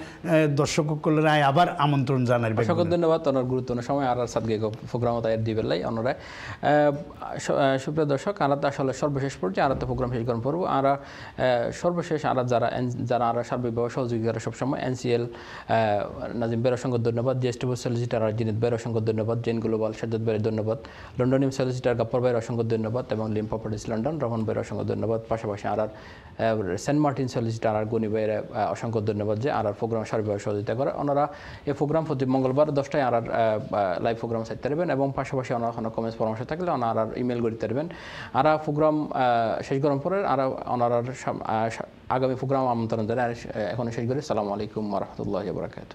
দর্শক কল্যাণ আবার আমন্ত্রণ জানার ধন্যবাদ ওনার গুরুত্বপূর্ণ সময়, আর সাদগে প্রোগ্রাম তাই দিবেন লাই ওনারা সুপ্রিয় দর্শক আর আসলে সর্বশেষ পর্যায়ে আর প্রোগ্রাম শেষ করেন পড়ব আর সর্বশেষ আর যারা যারা আর সার্বিকভাবে সহযোগিতা সবসময় এনসিএল নাজিম বের অসংখ্য ধন্যবাদ জ্যেষ্ঠ সলিসিটার আর জিনিত বের অসংখ্য ধন্যবাদ, জেন গ্লোবাল সাজ্জাদ বের ধন্যবাদ লন্ডনিম সলিসিটার গাপ্পর ভাইয়ের অসংখ্য ধন্যবাদ এবং লিম প্রপার্টিস লন্ডন রমন ভাইয়ের অসংখ্য ধন্যবাদ। পাশাপাশি আর সেন্ট মার্টিন সলিসিটার আর গনি ভাইয়ের অসংখ্য ধন্যবাদ যে আর প্রোগ্রাম সার্বিকভাবে সহযোগিতা করে। ওনারা এই প্রোগ্রাম প্রতি মঙ্গলবার দশটায় আর লাইভ প্রোগ্রাম পারবেন এবং পাশাপাশি ওনার কোনো কমেন্টস পরামর্শ থাকলে ওনারা ইমেল করতে পারবেন। আর প্রোগ্রাম শেষ গরম পরে আর ওনার আগামী প্রোগ্রাম আমন্ত্রণ জানাই। এখন শেষ করি। সালামু আলাইকুম রহমতুল্লাহ বরাকাত